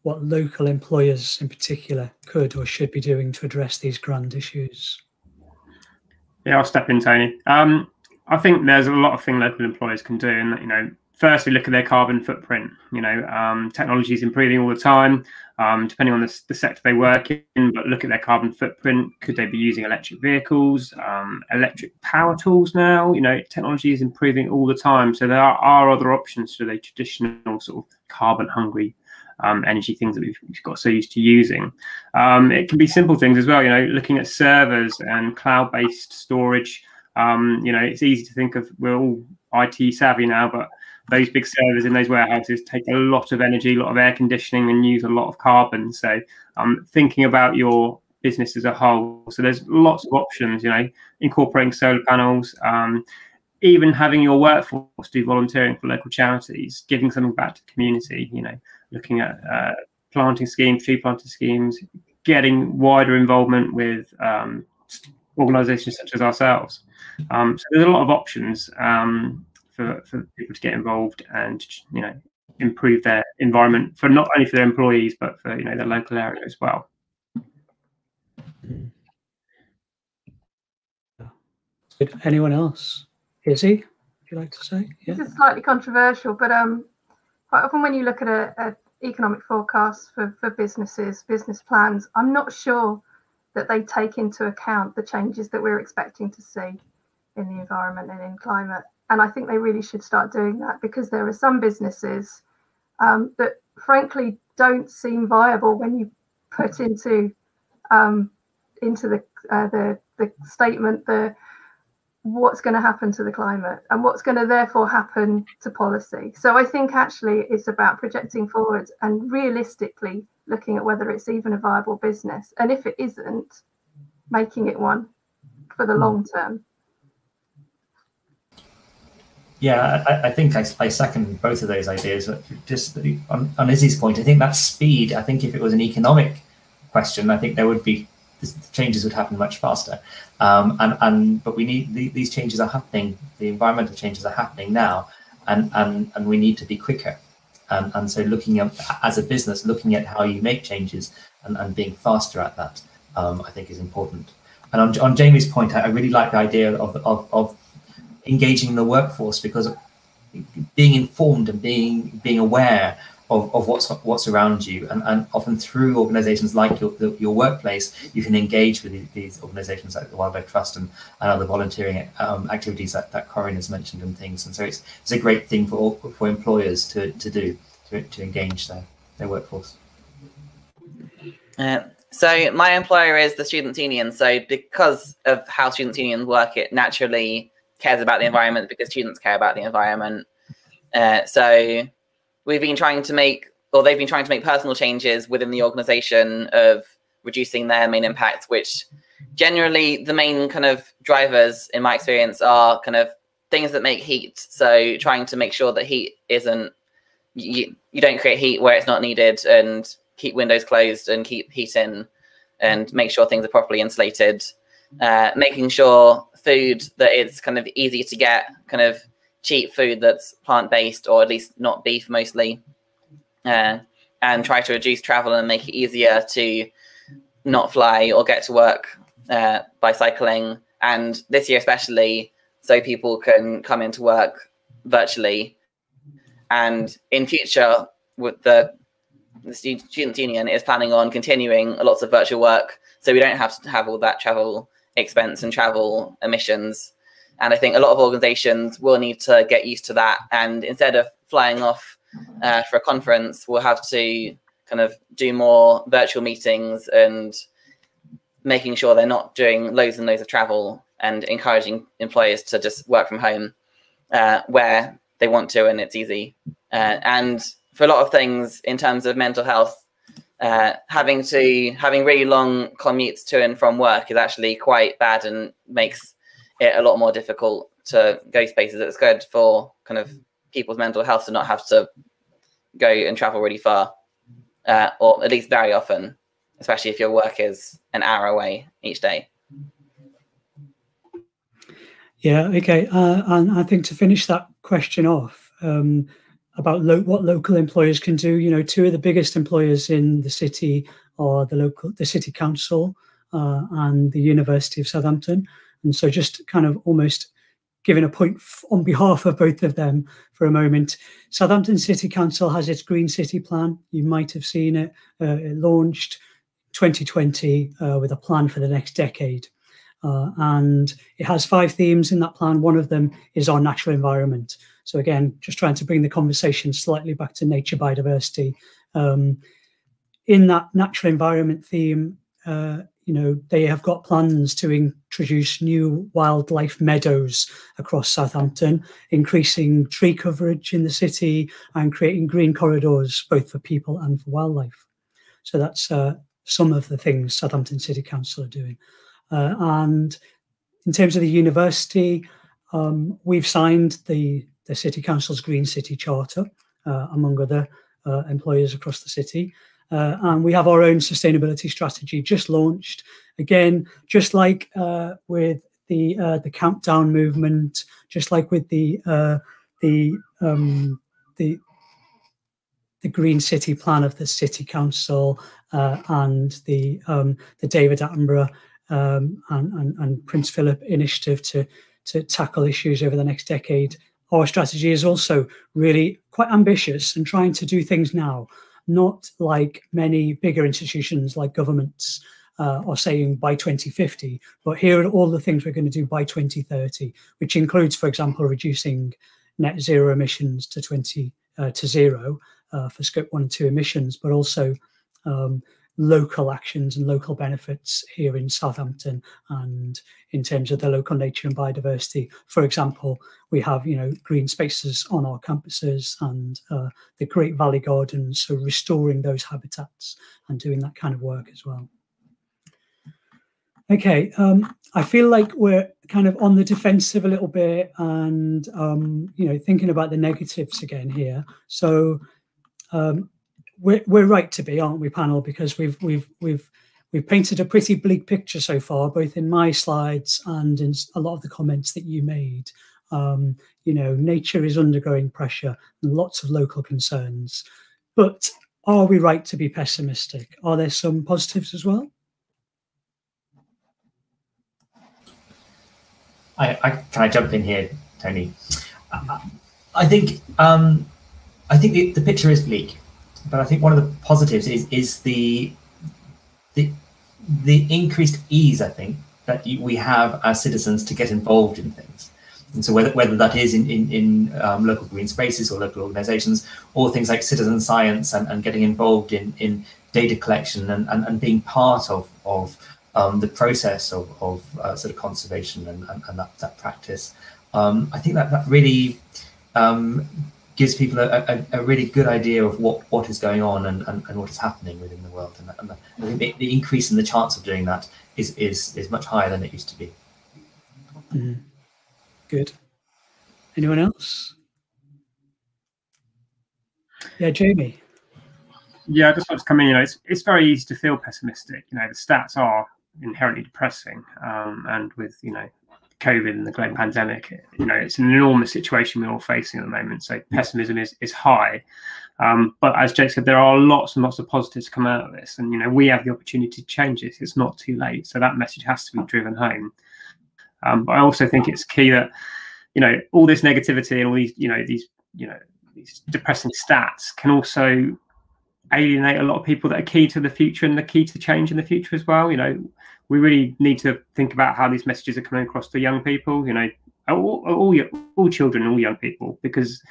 What local employers in particular could or should be doing to address these grand issues? Yeah, I'll step in, Tony. Um, I think there's a lot of things local employers can do, and you know, firstly, look at their carbon footprint. You know, um, technology is improving all the time, um, depending on the, the, sector they work in. But look at their carbon footprint. Could they be using electric vehicles, um, electric power tools now? You know, technology is improving all the time, so there are, are other options to the traditional sort of carbon hungry um, energy things that we've, got so used to using. Um, it can be simple things as well, you know, looking at servers and cloud-based storage. Um, you know, it's easy to think of we're all IT savvy now, but those big servers in those warehouses take a lot of energy, a lot of air conditioning, and use a lot of carbon. So, um, thinking about your business as a whole. So there's lots of options. You know, incorporating solar panels. Um, even having your workforce do volunteering for local charities, giving something back to the community, you know, looking at uh, planting schemes, tree planting schemes, getting wider involvement with um, organisations such as ourselves. Um, so there's a lot of options um, for, for people to get involved and you know improve their environment for not only for their employees but for you know the local area as well. Anyone else? Izzy, would you like to say? Yeah. This is slightly controversial, but um, quite often when you look at a, a economic forecasts for, for businesses, business plans, I'm not sure that they take into account the changes that we're expecting to see in the environment and in climate. And I think they really should start doing that because there are some businesses um, that, frankly, don't seem viable when you put into um, into the, uh, the the statement the what's going to happen to the climate and what's going to therefore happen to policy. So I think actually it's about projecting forward and realistically looking at whether it's even a viable business. And if it isn't, making it one for the hmm. long term. Yeah, I, I think I, I, second both of those ideas. Just on, on Izzy's point, I think that speed. I think if it was an economic question, I think there would be changes would happen much faster. Um, and, and but we need these changes are happening. The environmental changes are happening now, and and and we need to be quicker. And, and so looking at as a business, looking at how you make changes and, and being faster at that, um, I think is important. And on, on Jamie's point, I, really like the idea of, of, of engaging the workforce because being informed and being being aware of, of what's what's around you. And, and often through organizations like your, the, your workplace you can engage with these organizations like the wildlife trust and, and other volunteering um, activities that, that Corin has mentioned and things. And so it's it's a great thing for all, for employers to, to do to, to engage their, their workforce. Uh, so my employer is the students union. So because of how students unions work it naturally cares about the environment because students care about the environment. Uh, so we've been trying to make, or they've been trying to make personal changes within the organization of reducing their main impacts, which generally the main kind of drivers in my experience are kind of things that make heat. So trying to make sure that heat isn't, you, you don't create heat where it's not needed and keep windows closed and keep heat in and make sure things are properly insulated. Uh, making sure food that it's kind of easy to get, kind of cheap food that's plant based or at least not beef mostly, uh, and try to reduce travel and make it easier to not fly or get to work uh, by cycling. And this year, especially, so people can come into work virtually. And in future, with the the student union is planning on continuing lots of virtual work, so we don't have to have all that travel expense and travel emissions and I think a lot of organizations will need to get used to that. And instead of flying off uh, for a conference, we'll have to kind of do more virtual meetings and making sure they're not doing loads and loads of travel and encouraging employers to just work from home uh, where they want to and it's easy. Uh, and for a lot of things in terms of mental health, uh, having to having really long commutes to and from work is actually quite bad and makes it a lot more difficult to go spaces. It's good for kind of people's mental health to not have to go and travel really far, uh, or at least very often, especially if your work is an hour away each day. Yeah, okay. Uh, and I think to finish that question off um, about lo what local employers can do, you know, two of the biggest employers in the city are the local, the city council uh, and the University of Southampton. And so just kind of almost giving a point on behalf of both of them for a moment. Southampton City Council has its Green City Plan. You might have seen it. Uh, it launched 2020 uh, with a plan for the next decade. Uh, and it has five themes in that plan. One of them is our natural environment. So again, just trying to bring the conversation slightly back to nature biodiversity. Um, in that natural environment theme, uh, you know, they have got plans to introduce new wildlife meadows across Southampton, increasing tree coverage in the city and creating green corridors both for people and for wildlife. So that's uh, some of the things Southampton City Council are doing. Uh, and in terms of the university, um, we've signed the, the City Council's Green City Charter, uh, among other uh, employers across the city. Uh, and we have our own sustainability strategy just launched. Again, just like uh, with the uh, the countdown movement, just like with the uh, the um, the the green city plan of the city council uh, and the um, the David Attenborough um, and, and, and, Prince Philip initiative to to tackle issues over the next decade. Our strategy is also really quite ambitious and trying to do things now, not like many bigger institutions like governments uh, are saying by 2050, but here are all the things we're going to do by 2030, which includes, for example, reducing net zero emissions to 20 uh, to zero uh, for scope one and two emissions, but also um, local actions and local benefits here in Southampton and in terms of the local nature and biodiversity. For example, we have you know green spaces on our campuses and uh, the Great Valley Gardens, so restoring those habitats and doing that kind of work as well. Okay, um, I feel like we're kind of on the defensive a little bit and, um, you know, thinking about the negatives again here. So um, we're, we're right to be, aren't we, panel? Because we've, we've, we've, we've painted a pretty bleak picture so far, both in my slides and in a lot of the comments that you made. Um, you know, nature is undergoing pressure and lots of local concerns. But are we right to be pessimistic? Are there some positives as well? I, I can I jump in here, Tony? I, I think um, I think the, the picture is bleak, but I think one of the positives is is the the the increased ease. I think that we have as citizens to get involved in things. And so whether, whether that is in, in, in um, local green spaces or local organizations or things like citizen science and, and getting involved in, in data collection and, and, and being part of, of um, the process of, of uh, sort of conservation and, and, and that, that practice. Um, I think that that really um, gives people a, a, a, really good idea of what, what is going on and, and, and what is happening within the world. And, and I think the, the, increase in the chance of doing that is, is, is much higher than it used to be. Mm. Good. Anyone else? Yeah, Jamie. Yeah, I just want to come in. You know, it's it's very easy to feel pessimistic. You know, the stats are inherently depressing. Um, and with you know COVID and the global pandemic, you know it's an enormous situation we're all facing at the moment. So pessimism is is high. Um, but as Jake said, there are lots and lots of positives come out of this, and you know we have the opportunity to change this. It's not too late, so that message has to be driven home. Um, but I also think it's key that you know all this negativity and all these you know these you know these depressing stats can also alienate a lot of people that are key to the future and the key to change in the future as well. You know, we really need to think about how these messages are coming across to young people. You know, all all, all children, all young people, because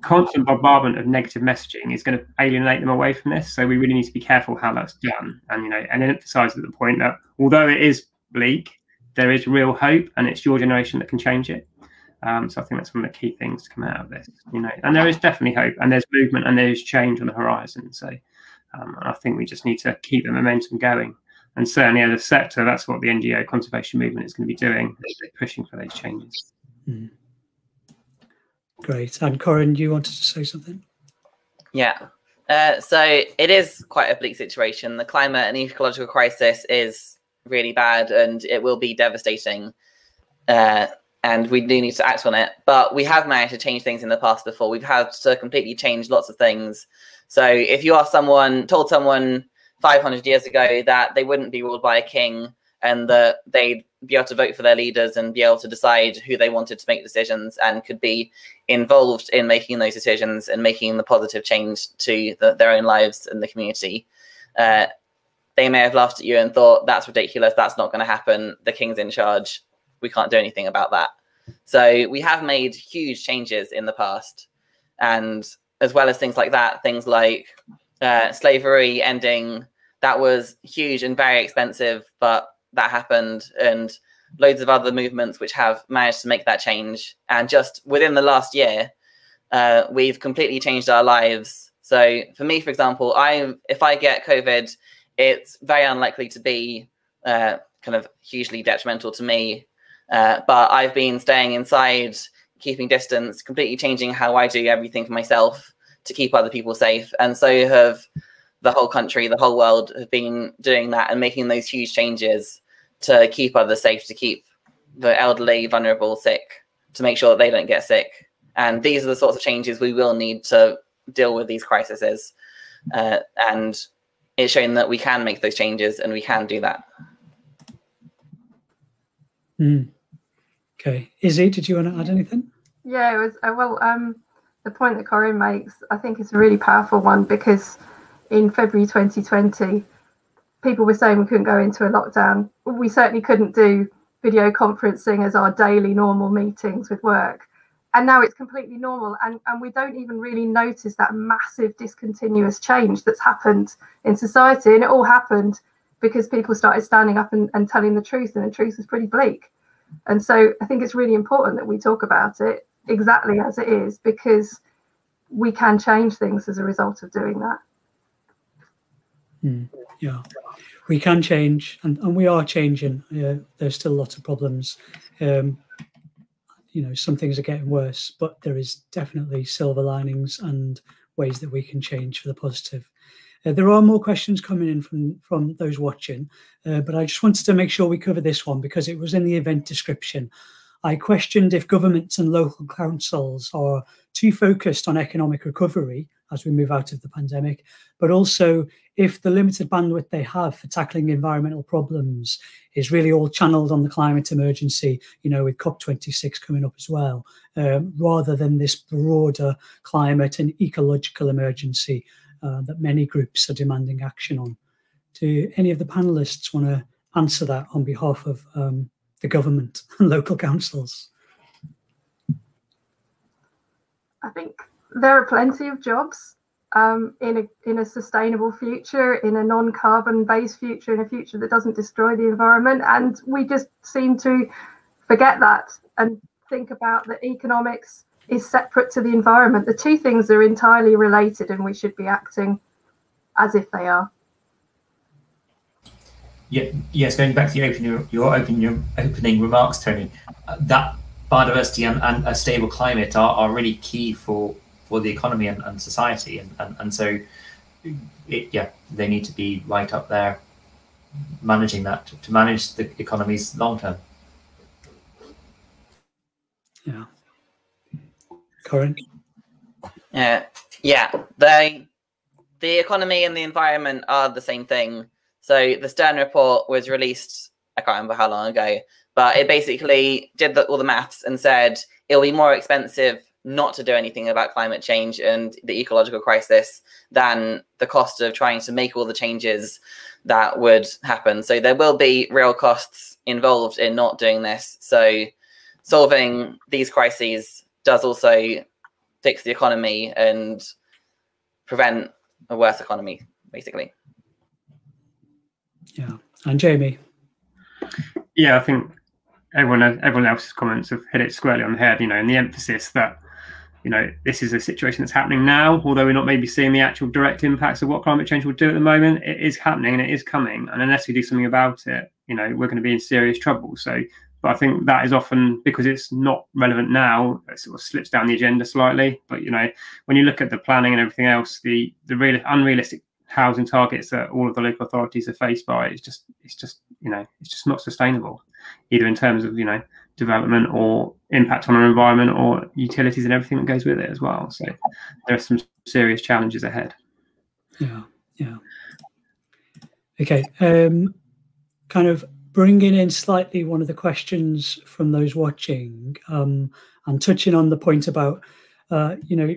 constant bombardment of negative messaging is going to alienate them away from this. So we really need to be careful how that's done, and you know, and emphasise at the point that although it is bleak, there is real hope, and it's your generation that can change it. Um, so I think that's one of the key things to come out of this, you know. And there is definitely hope, and there's movement, and there is change on the horizon. So um, I think we just need to keep the momentum going. And certainly, as a sector, that's what the NGO conservation movement is going to be doing, pushing for those changes. Mm. Great. And Corin, you wanted to say something? Yeah. Uh, so it is quite a bleak situation. The climate and ecological crisis is really bad, and it will be devastating. Uh, and we do need to act on it. But we have managed to change things in the past before. We've had to completely change lots of things. So if you are someone told someone 500 years ago that they wouldn't be ruled by a king and that they'd be able to vote for their leaders and be able to decide who they wanted to make decisions and could be involved in making those decisions and making the positive change to the, their own lives and the community. Uh, they may have laughed at you and thought that's ridiculous. That's not going to happen. The king's in charge we can't do anything about that. So we have made huge changes in the past, and as well as things like that, things like uh, slavery ending, that was huge and very expensive, but that happened, and loads of other movements which have managed to make that change. And just within the last year, uh, we've completely changed our lives. So for me, for example, I if I get COVID, it's very unlikely to be uh, kind of hugely detrimental to me uh, but I've been staying inside, keeping distance, completely changing how I do everything for myself to keep other people safe. And so have the whole country, the whole world have been doing that and making those huge changes to keep others safe, to keep the elderly, vulnerable, sick, to make sure that they don't get sick. And these are the sorts of changes we will need to deal with these crises. Uh, and it's shown that we can make those changes and we can do that. Mm. Okay. Izzy, did you want to add anything? Yeah, it was uh, well. Um, the point that Corin makes, I think, is a really powerful one because in February 2020, people were saying we couldn't go into a lockdown. We certainly couldn't do video conferencing as our daily normal meetings with work. And now it's completely normal. And, and we don't even really notice that massive discontinuous change that's happened in society. And it all happened because people started standing up and, and telling the truth, and the truth was pretty bleak. And so I think it's really important that we talk about it exactly as it is because we can change things as a result of doing that. Mm, yeah, we can change, and, and we are changing. There's still lots of problems. Um, you know, some things are getting worse, but there is definitely silver linings and ways that we can change for the positive. Uh, there are more questions coming in from from those watching, uh, but I just wanted to make sure we cover this one because it was in the event description. I questioned if governments and local councils are too focused on economic recovery as we move out of the pandemic, but also if the limited bandwidth they have for tackling environmental problems is really all channeled on the climate emergency, you know, with COP26 coming up as well, um, rather than this broader climate and ecological emergency uh, that many groups are demanding action on. Do any of the panelists want to answer that on behalf of um, the government and local councils? I think there are plenty of jobs um, in a in a sustainable future, in a non-carbon based future, in a future that doesn't destroy the environment, and we just seem to forget that and think about that economics is separate to the environment. The two things are entirely related, and we should be acting as if they are. Yeah, yes, going back to your opening, your opening, your opening remarks, Tony, uh, that biodiversity and, and, a stable climate are, are really key for, for the economy and, and society. And, and, and so, it, yeah, they need to be right up there managing that to, to manage the economy's long term. Yeah. Corin? Yeah, yeah, they, the economy and the environment are the same thing so the Stern report was released, I can't remember how long ago, but it basically did the, all the maths and said it'll be more expensive not to do anything about climate change and the ecological crisis than the cost of trying to make all the changes that would happen. So there will be real costs involved in not doing this. So solving these crises does also fix the economy and prevent a worse economy, basically. And Jamie. Yeah, I think everyone everyone else's comments have hit it squarely on the head. You know, and the emphasis that you know this is a situation that's happening now, although we're not maybe seeing the actual direct impacts of what climate change will do at the moment. It is happening and it is coming, and unless we do something about it, you know, we're going to be in serious trouble. So. But I think that is often because it's not relevant now, it sort of slips down the agenda slightly. But you know, when you look at the planning and everything else, the the real unrealistic housing targets that all of the local authorities are faced by it's just it's just you know it's just not sustainable either in terms of you know development or impact on our environment or utilities and everything that goes with it as well. So there are some serious challenges ahead. Yeah yeah. Okay um kind of bringing in slightly one of the questions from those watching um and touching on the point about uh you know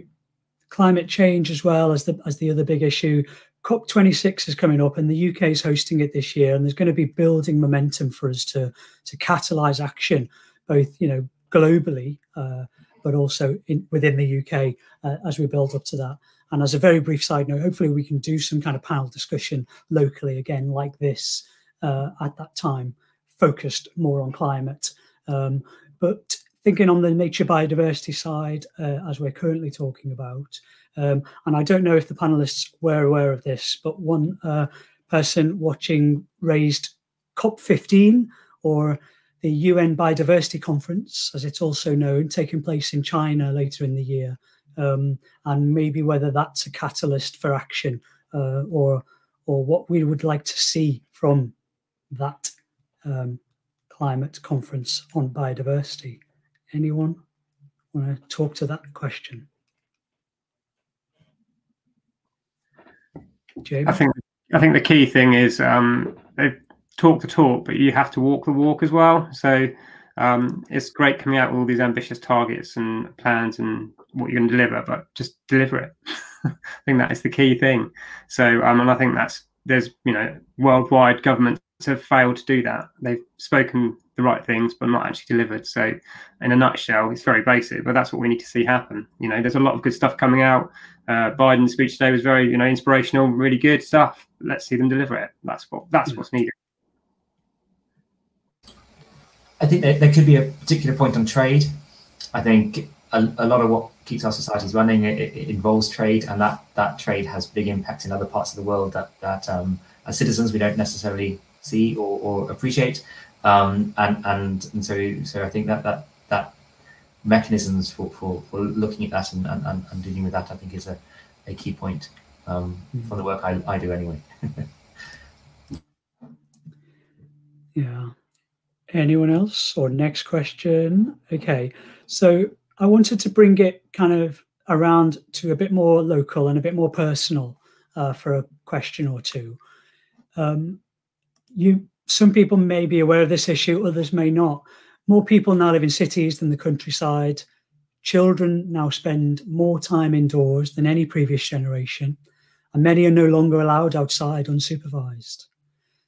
climate change as well as the as the other big issue COP26 is coming up, and the UK is hosting it this year, and there's going to be building momentum for us to to catalyse action, both you know globally, uh, but also in, within the UK uh, as we build up to that. And as a very brief side note, hopefully we can do some kind of panel discussion locally again, like this, uh, at that time, focused more on climate. Um, but thinking on the nature biodiversity side, uh, as we're currently talking about, um, and I don't know if the panelists were aware of this, but one uh, person watching raised COP15 or the UN Biodiversity Conference, as it's also known, taking place in China later in the year, um, and maybe whether that's a catalyst for action uh, or or what we would like to see from that um, climate conference on biodiversity. Anyone want to talk to that question? James? I think I think the key thing is um, they talk the talk, but you have to walk the walk as well. So um, it's great coming out with all these ambitious targets and plans and what you're going to deliver, but just deliver it. I think that is the key thing. So, um, and I think that's there's you know worldwide governments have failed to do that. They've spoken the right things, but not actually delivered. So, in a nutshell, it's very basic, but that's what we need to see happen. You know, there's a lot of good stuff coming out. Uh, Biden's speech today was very, you know, inspirational, really good stuff. Let's see them deliver it. That's what that's what's needed. I think there, there could be a particular point on trade. I think a, a lot of what keeps our societies running it, it, involves trade, and that that trade has big impacts in other parts of the world that that um, as citizens we don't necessarily see or, or appreciate. Um, and and and so so I think that that that mechanisms for, for, for looking at that and, and, and dealing with that I think is a, a key point um, mm-hmm. for the work I, I do anyway. yeah. Anyone else or next question? Okay, so I wanted to bring it kind of around to a bit more local and a bit more personal uh, for a question or two. Um, you, some people may be aware of this issue, others may not. More people now live in cities than the countryside. Children now spend more time indoors than any previous generation, and many are no longer allowed outside unsupervised.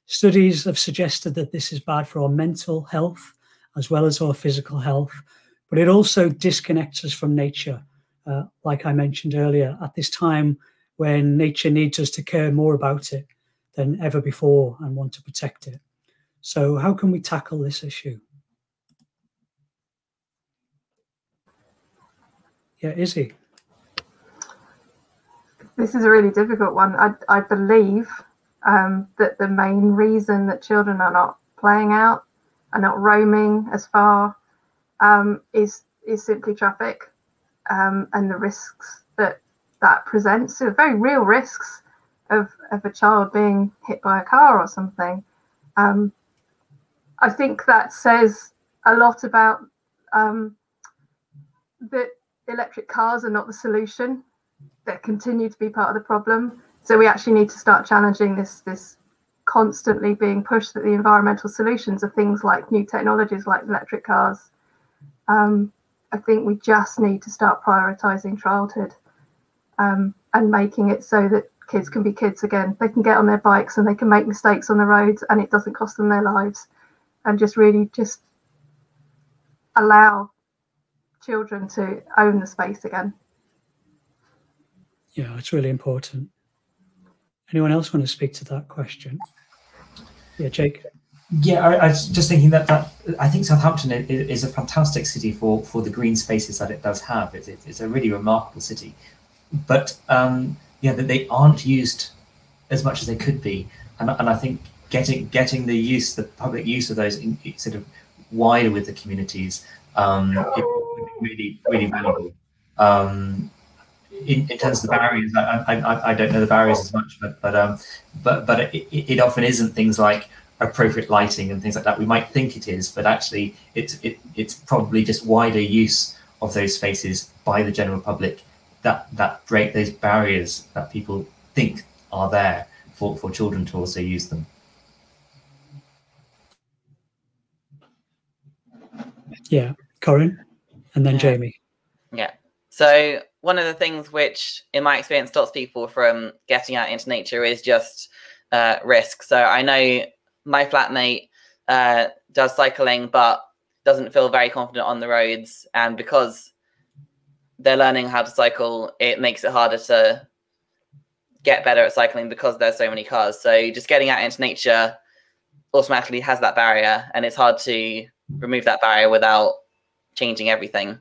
Studies have suggested that this is bad for our mental health as well as our physical health, but it also disconnects us from nature, uh, like I mentioned earlier, at this time when nature needs us to care more about it than ever before and want to protect it. So, how can we tackle this issue? Yeah, Izzy. This is a really difficult one. I, I believe um, that the main reason that children are not playing out, are not roaming as far, um, is is simply traffic um, and the risks that that presents. So very real risks of of a child being hit by a car or something. Um, I think that says a lot about um, that electric cars are not the solution. They continue to be part of the problem. So we actually need to start challenging this this constantly being pushed that the environmental solutions are things like new technologies like electric cars. Um, I think we just need to start prioritizing childhood um, and making it so that kids can be kids again. They can get on their bikes and they can make mistakes on the roads and it doesn't cost them their lives. And just really just allow children to own the space again. Yeah, it's really important. Anyone else want to speak to that question? Yeah, Jake. Yeah, I, I, was just thinking that, that I think Southampton is, is, a fantastic city for, for the green spaces that it does have. It, it, it's a really remarkable city, but um, yeah, that they aren't used as much as they could be, and, and I think getting getting the use, the public use of those, in, sort of wider with the communities, um, really really valuable. Um, in, in, terms of the barriers, I, I, I, don't know the barriers as much, but but um, but but it, it often isn't things like appropriate lighting and things like that. We might think it is, but actually, it's it, it's probably just wider use of those spaces by the general public that that break those barriers that people think are there for, for children to also use them. Yeah, Corin, and then yeah. Jamie. Yeah. So one of the things which, in my experience, stops people from getting out into nature is just uh, risk. So I know my flatmate uh, does cycling, but doesn't feel very confident on the roads, and because they're learning how to cycle, it makes it harder to get better at cycling because there's so many cars. So just getting out into nature automatically has that barrier, and it's hard to remove that barrier without changing everything.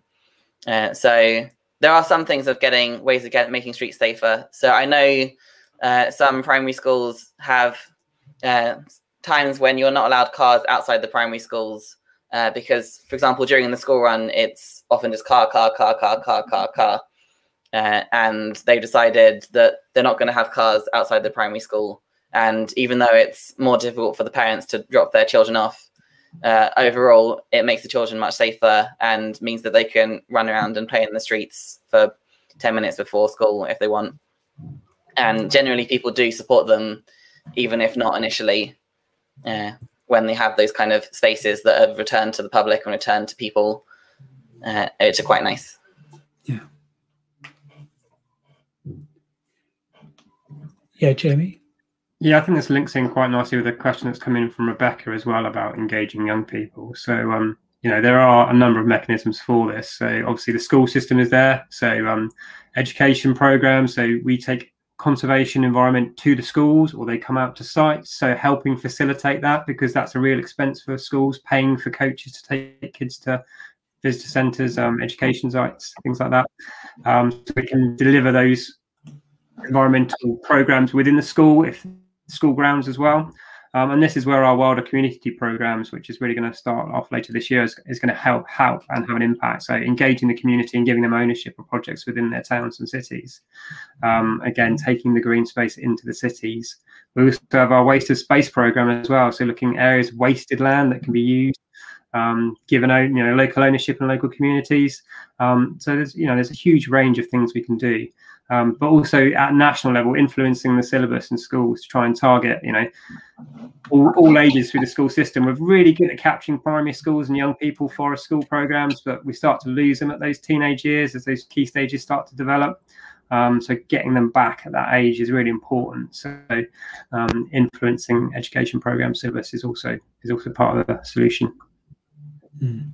Uh, so there are some things of getting ways of get, making streets safer. So I know uh, some primary schools have uh, times when you're not allowed cars outside the primary schools uh, because, for example, during the school run, it's often just car, car, car, car, car, car, car. Uh, and they've decided that they're not going to have cars outside the primary school. And even though it's more difficult for the parents to drop their children off, uh, overall, it makes the children much safer and means that they can run around and play in the streets for 10 minutes before school if they want. and generally people do support them, even if not initially. Uh, when they have those kind of spaces that have returned to the public and returned to people, uh, it's quite nice. Yeah. Yeah, Jamie. Yeah, I think this links in quite nicely with a question that's come in from Rebecca as well about engaging young people. So, um, you know, there are a number of mechanisms for this. So, obviously, the school system is there. So, um, education programs. So, we take conservation environment to the schools or they come out to sites. So, helping facilitate that because that's a real expense for schools, paying for coaches to take kids to visitor centres, um, education sites, things like that. Um, so, we can deliver those environmental programs within the school if school grounds as well. Um, and this is where our wilder community programs, which is really going to start off later this year, is, is going to help help and have an impact. So engaging the community and giving them ownership of projects within their towns and cities. Um, again, taking the green space into the cities. We also have our waste of space program as well. So looking at areas of wasted land that can be used, um, given you know local ownership and local communities. Um, so there's you know there's a huge range of things we can do um, but also at national level, influencing the syllabus in schools to try and target, you know, all, all, ages through the school system. We're really good at capturing primary schools and young people for our school programs, but we start to lose them at those teenage years as those key stages start to develop. Um, so getting them back at that age is really important. So um, influencing education program syllabus is also is also part of the solution. Mm.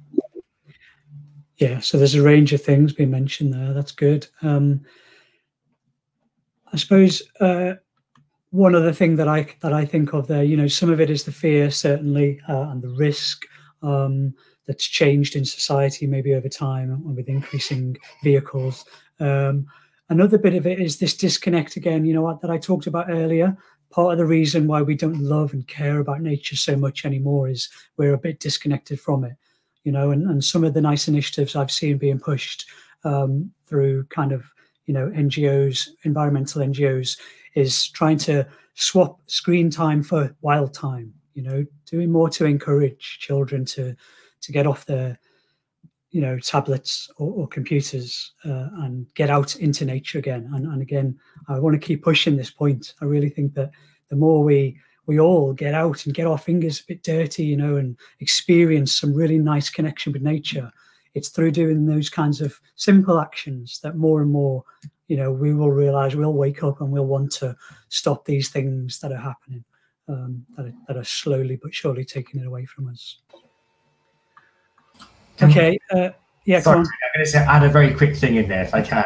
Yeah, so there's a range of things being mentioned there. That's good. Um, I suppose uh, one other thing that I that I think of there, you know, some of it is the fear certainly uh, and the risk um, that's changed in society maybe over time with increasing vehicles. Um, another bit of it is this disconnect again, you know, that I talked about earlier. Part of the reason why we don't love and care about nature so much anymore is we're a bit disconnected from it, you know, and, and some of the nice initiatives I've seen being pushed um, through kind of you know NGOs, environmental NGOs, is trying to swap screen time for wild time. You know, doing more to encourage children to to get off their you know tablets or, or computers uh, and get out into nature again. And, and again, I want to keep pushing this point. I really think that the more we we all get out and get our fingers a bit dirty, you know, and experience some really nice connection with nature, it's through doing those kinds of simple actions that more and more you know we will realize we'll wake up and we'll want to stop these things that are happening um, that, are, that are slowly but surely taking it away from us. Okay uh, yeah Sorry, i'm going to say add a very quick thing in there if i can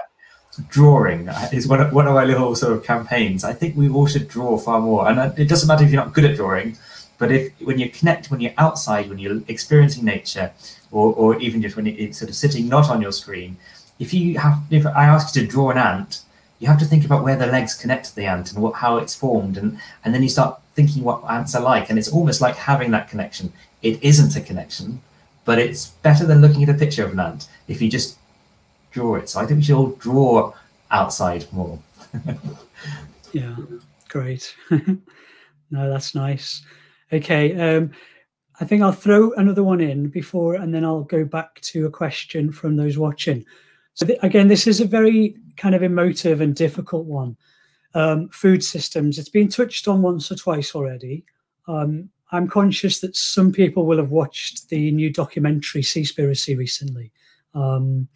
drawing is one of, one of our little sort of campaigns. I think we all should draw far more. And it doesn't matter if you're not good at drawing but if when you connect when you're outside when you're experiencing nature or, or even just when it's sort of sitting not on your screen, if you have, if I ask you to draw an ant, you have to think about where the legs connect to the ant and what, how it's formed, and and then you start thinking what ants are like, and it's almost like having that connection. It isn't a connection, but it's better than looking at a picture of an ant. If you just draw it. So I think all draw outside more. yeah, great. no, that's nice. Okay, um, I think I'll throw another one in before, and then I'll go back to a question from those watching. So th again, this is a very kind of emotive and difficult one. Um, food systems. It's been touched on once or twice already. Um, I'm conscious that some people will have watched the new documentary Seaspiracy recently, um,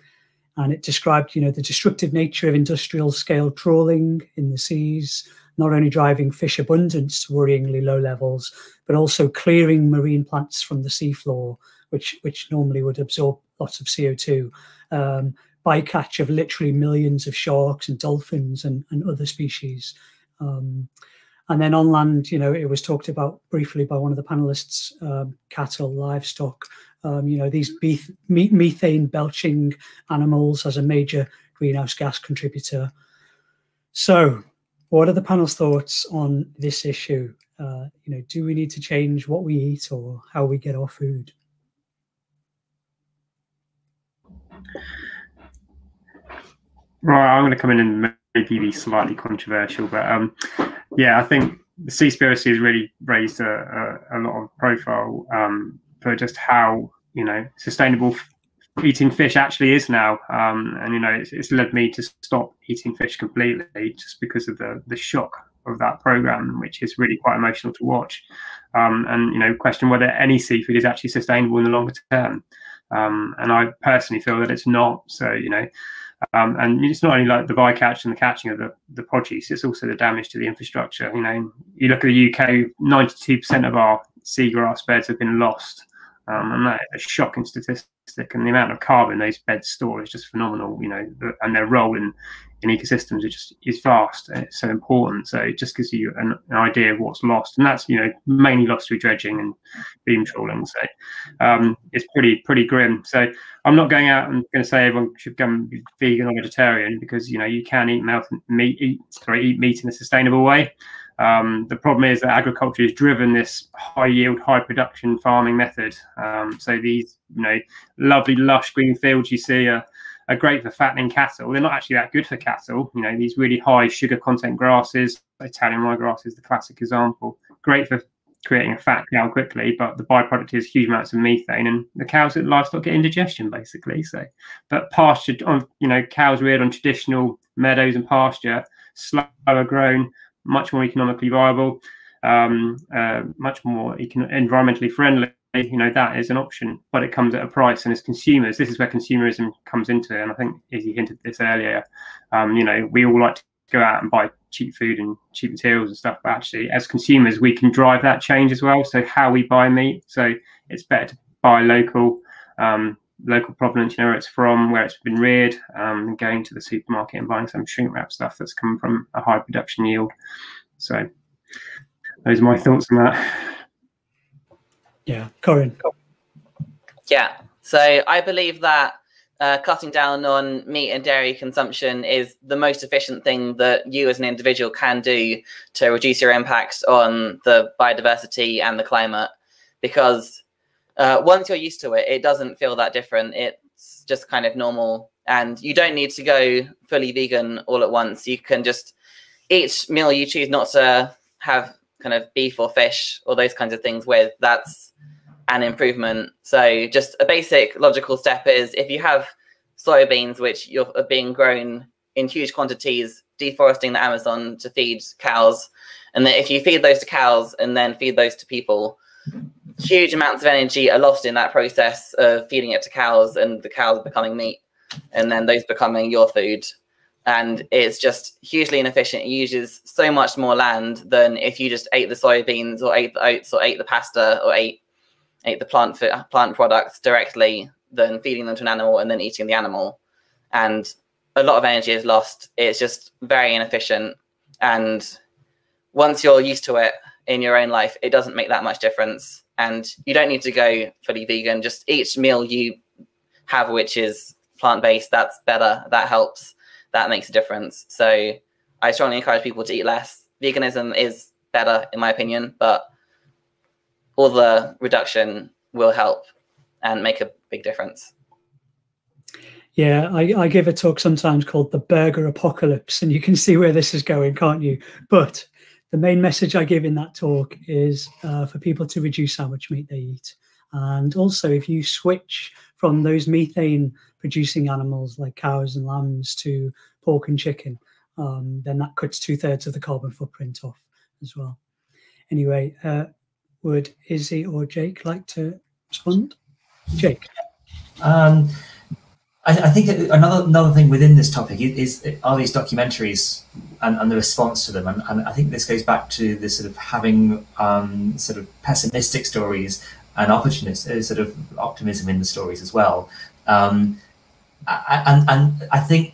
and it described, you know, the destructive nature of industrial scale trawling in the seas, not only driving fish abundance to worryingly low levels, but also clearing marine plants from the seafloor, which which normally would absorb lots of CO2. Um, bycatch of literally millions of sharks and dolphins and, and other species. Um, and then on land, you know, it was talked about briefly by one of the panelists, um, cattle, livestock, um, you know, these methane belching animals as a major greenhouse gas contributor. So what are the panel's thoughts on this issue? Uh, you know, do we need to change what we eat or how we get our food? Right, I'm going to come in and maybe be slightly controversial, but um, yeah, I think the Seaspiracy has really raised a, a, a lot of profile um, for just how you know sustainable eating fish actually is now. Um, and you know, it's, it's, led me to stop eating fish completely just because of the the shock of that program, which is really quite emotional to watch. Um, and you know, question whether any seafood is actually sustainable in the longer term. Um, and I personally feel that it's not. So you know. Um, and it's not only like the bycatch and the catching of the, the produce, it's also the damage to the infrastructure. You know, you look at the UK, 92% of our seagrass beds have been lost um, and that is a shocking statistic. And the amount of carbon those beds store is just phenomenal, you know, and their role in, in ecosystems is just is vast and it's so important. So it just gives you an, an idea of what's lost. And that's, you know, mainly lost through dredging and beam trawling. So um, it's pretty, pretty grim. So I'm not going out and going to say everyone should become vegan or vegetarian because, you know, you can eat meat, eat, sorry, eat meat in a sustainable way. Um, the problem is that agriculture has driven this high yield, high production farming method. Um, so these, you know, lovely lush green fields you see are, are great for fattening cattle. They're not actually that good for cattle. You know, these really high sugar content grasses, Italian ryegrass is the classic example. Great for creating a fat cow quickly, but the byproduct is huge amounts of methane, and the cows and livestock get indigestion basically. So, but pasture on you know cows reared on traditional meadows and pasture, slower grown, much more economically viable, um, uh, much more econ- environmentally friendly. You know that is an option, but it comes at a price. And as consumers, this is where consumerism comes into it. And I think Izzy hinted this earlier. Um, you know, we all like to go out and buy cheap food and cheap materials and stuff. But actually, as consumers, we can drive that change as well. So how we buy meat. So it's better to buy local. Um, local provenance, you know where it's from, where it's been reared, um, and going to the supermarket and buying some shrink wrap stuff that's come from a high production yield. So those are my thoughts on that. Yeah, Corin. Yeah, so I believe that uh, cutting down on meat and dairy consumption is the most efficient thing that you as an individual can do to reduce your impact on the biodiversity and the climate because uh, once you're used to it, it doesn't feel that different. It's just kind of normal. And you don't need to go fully vegan all at once. You can just each meal you choose not to have kind of beef or fish or those kinds of things with, that's an improvement. So just a basic logical step is if you have soybeans which are being grown in huge quantities, deforesting the Amazon to feed cows, and then if you feed those to cows and then feed those to people, huge amounts of energy are lost in that process of feeding it to cows and the cows becoming meat and then those becoming your food. And it's just hugely inefficient. It uses so much more land than if you just ate the soybeans or ate the oats or ate the pasta or ate ate the plant plant products directly than feeding them to an animal and then eating the animal. And a lot of energy is lost. It's just very inefficient. And once you're used to it in your own life it doesn't make that much difference and you don't need to go fully vegan. Just each meal you have, which is plant based, that's better. That helps. That makes a difference. So I strongly encourage people to eat less. Veganism is better, in my opinion, but all the reduction will help and make a big difference. Yeah, I, I give a talk sometimes called the burger apocalypse, and you can see where this is going, can't you? But the main message I give in that talk is uh, for people to reduce how much meat they eat. And also, if you switch from those methane producing animals like cows and lambs to pork and chicken, um, then that cuts two thirds of the carbon footprint off as well. Anyway, uh, would Izzy or Jake like to respond? Jake. Um, I, I, think another another thing within this topic is, is are these documentaries and, and, the response to them, and, and, I think this goes back to this sort of having um, sort of pessimistic stories and opportunist uh, sort of optimism in the stories as well. Um, and and I think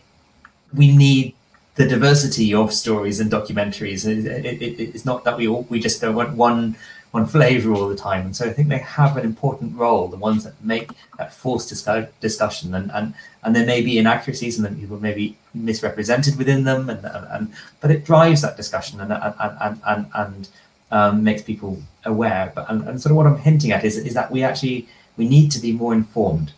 we need the diversity of stories and documentaries. It, it, it, it's not that we all we just don't want one one flavor all the time. And so I think they have an important role, the ones that make that forced discussion. And, and, and there may be inaccuracies and then people may be misrepresented within them. And, and, and but it drives that discussion and, and, and, and, and um, makes people aware. But and, and sort of what I'm hinting at is, is that we actually, we need to be more informed.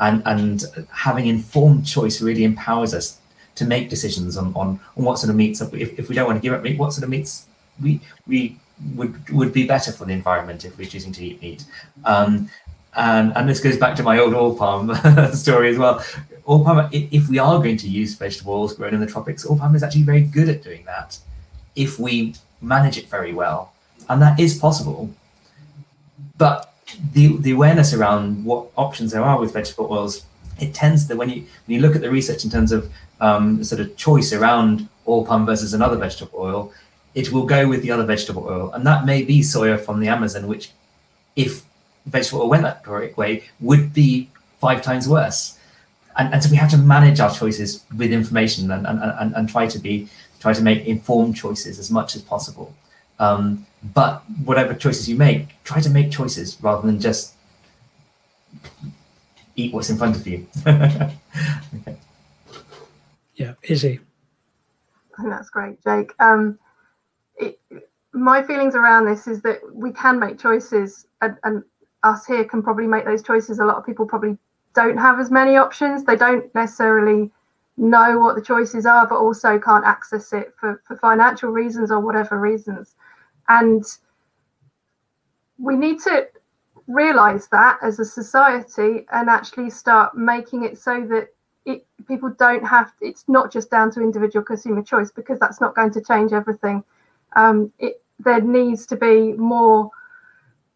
And, and having informed choice really empowers us to make decisions on, on, on what sort of meats, if, if we don't want to give up meat, what sort of meats we, we would would be better for the environment if we're choosing to eat meat. Um, and and this goes back to my old oil palm story as well. Oil palm, if we are going to use vegetables grown in the tropics, oil palm is actually very good at doing that if we manage it very well, and that is possible. But the the awareness around what options there are with vegetable oils, it tends that when you when you look at the research in terms of um, sort of choice around oil palm versus another vegetable oil, it will go with the other vegetable oil, and that may be soya from the Amazon, which if vegetable oil went that way, would be five times worse. And, and so we have to manage our choices with information and, and, and, and try to be try to make informed choices as much as possible. Um, but whatever choices you make, try to make choices rather than just eat what's in front of you. okay. Yeah, Izzy. I think that's great, Jake. Um, it, my feelings around this is that we can make choices, and, and us here can probably make those choices. A lot of people probably don't have as many options. They don't necessarily know what the choices are, but also can't access it for, for financial reasons or whatever reasons. And we need to realize that as a society and actually start making it so that it, people don't have it's not just down to individual consumer choice because that's not going to change everything um, it, there needs to be more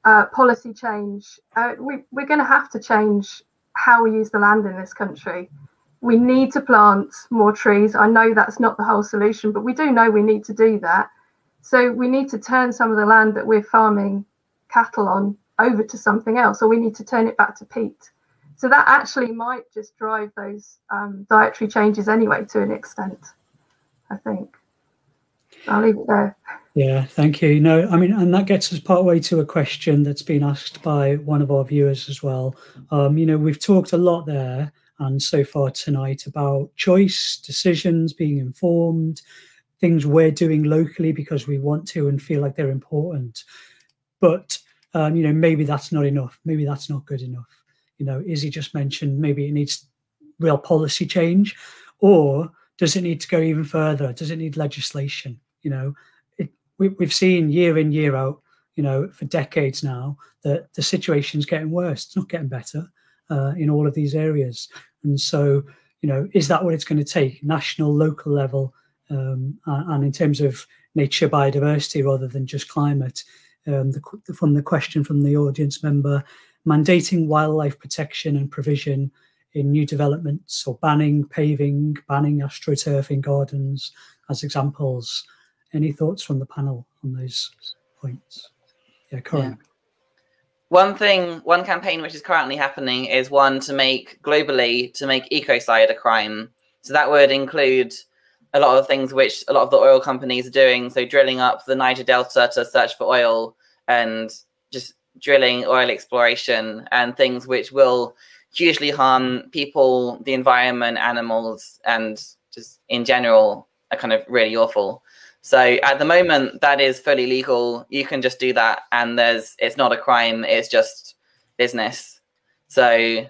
uh, policy change. Uh, we, we're going to have to change how we use the land in this country. We need to plant more trees. I know that's not the whole solution, but we do know we need to do that. So we need to turn some of the land that we're farming cattle on over to something else, or we need to turn it back to peat. So that actually might just drive those um, dietary changes anyway to an extent, I think. I'll leave it there. Yeah, thank you. No, I mean, and that gets us part way to a question that's been asked by one of our viewers as well. Um, you know, we've talked a lot there and so far tonight about choice, decisions, being informed, things we're doing locally because we want to and feel like they're important. But um, you know, maybe that's not enough. Maybe that's not good enough. You know, Izzy just mentioned maybe it needs real policy change, or does it need to go even further? Does it need legislation? You know, it, we, we've seen year in year out, you know, for decades now that the situation's getting worse. It's not getting better uh, in all of these areas. And so, you know, is that what it's going to take? National, local level, um, and in terms of nature biodiversity rather than just climate. Um, the, from the question from the audience member, mandating wildlife protection and provision in new developments or banning paving, banning astroturf in gardens as examples. Any thoughts from the panel on those points? Yeah, Corin. Yeah. One thing, one campaign which is currently happening is one to make globally to make ecocide a crime. So that would include a lot of things which a lot of the oil companies are doing. So drilling up the Niger Delta to search for oil and just drilling oil exploration and things which will hugely harm people, the environment, animals, and just in general are kind of really awful. So at the moment, that is fully legal. You can just do that, and there's it's not a crime. It's just business. So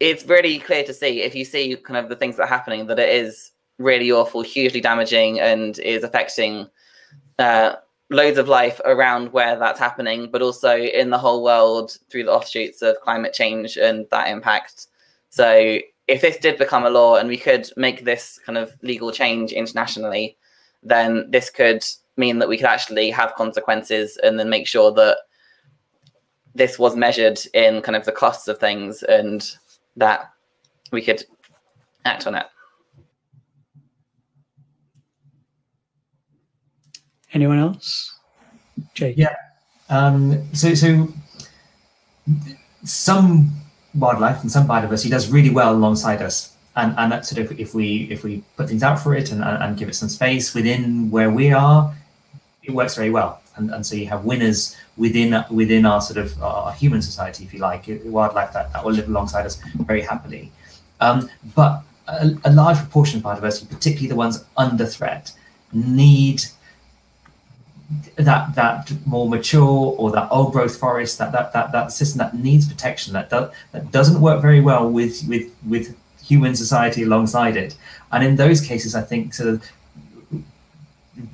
it's really clear to see if you see kind of the things that are happening that it is really awful, hugely damaging, and is affecting uh, loads of life around where that's happening, but also in the whole world through the offshoots of climate change and that impact. So if this did become a law and we could make this kind of legal change internationally, then this could mean that we could actually have consequences and then make sure that this was measured in kind of the costs of things and that we could act on it. Anyone else? Jake. Yeah. Um, so, so some wildlife and some biodiversity does really well alongside us, and and that sort of if we if we put things out for it and, and give it some space within where we are, it works very well. And, and so you have winners within within our sort of our human society, if you like, wildlife that, that will live alongside us very happily. Um, but a, a large proportion of biodiversity, particularly the ones under threat, need that that more mature or that old growth forest that that that, that system that needs protection that do, that doesn't work very well with with with human society alongside it and in those cases i think sort of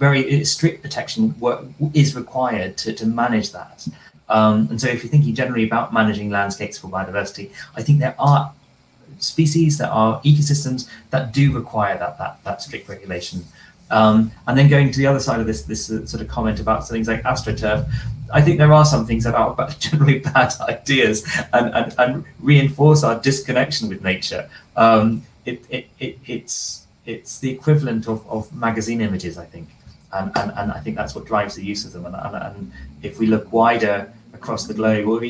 very strict protection work is required to, to manage that Um, and so if you're thinking generally about managing landscapes for biodiversity, I think there are species, there are ecosystems that do require that, that, that strict regulation. Um, and then going to the other side of this, this sort of comment about things like astroturf, I think there are some things that are generally bad ideas and, and, and reinforce our disconnection with nature. Um, it, it, it, it's, it's the equivalent of, of magazine images, I think. And, and, and I think that's what drives the use of them. And, and, and if we look wider across the globe, or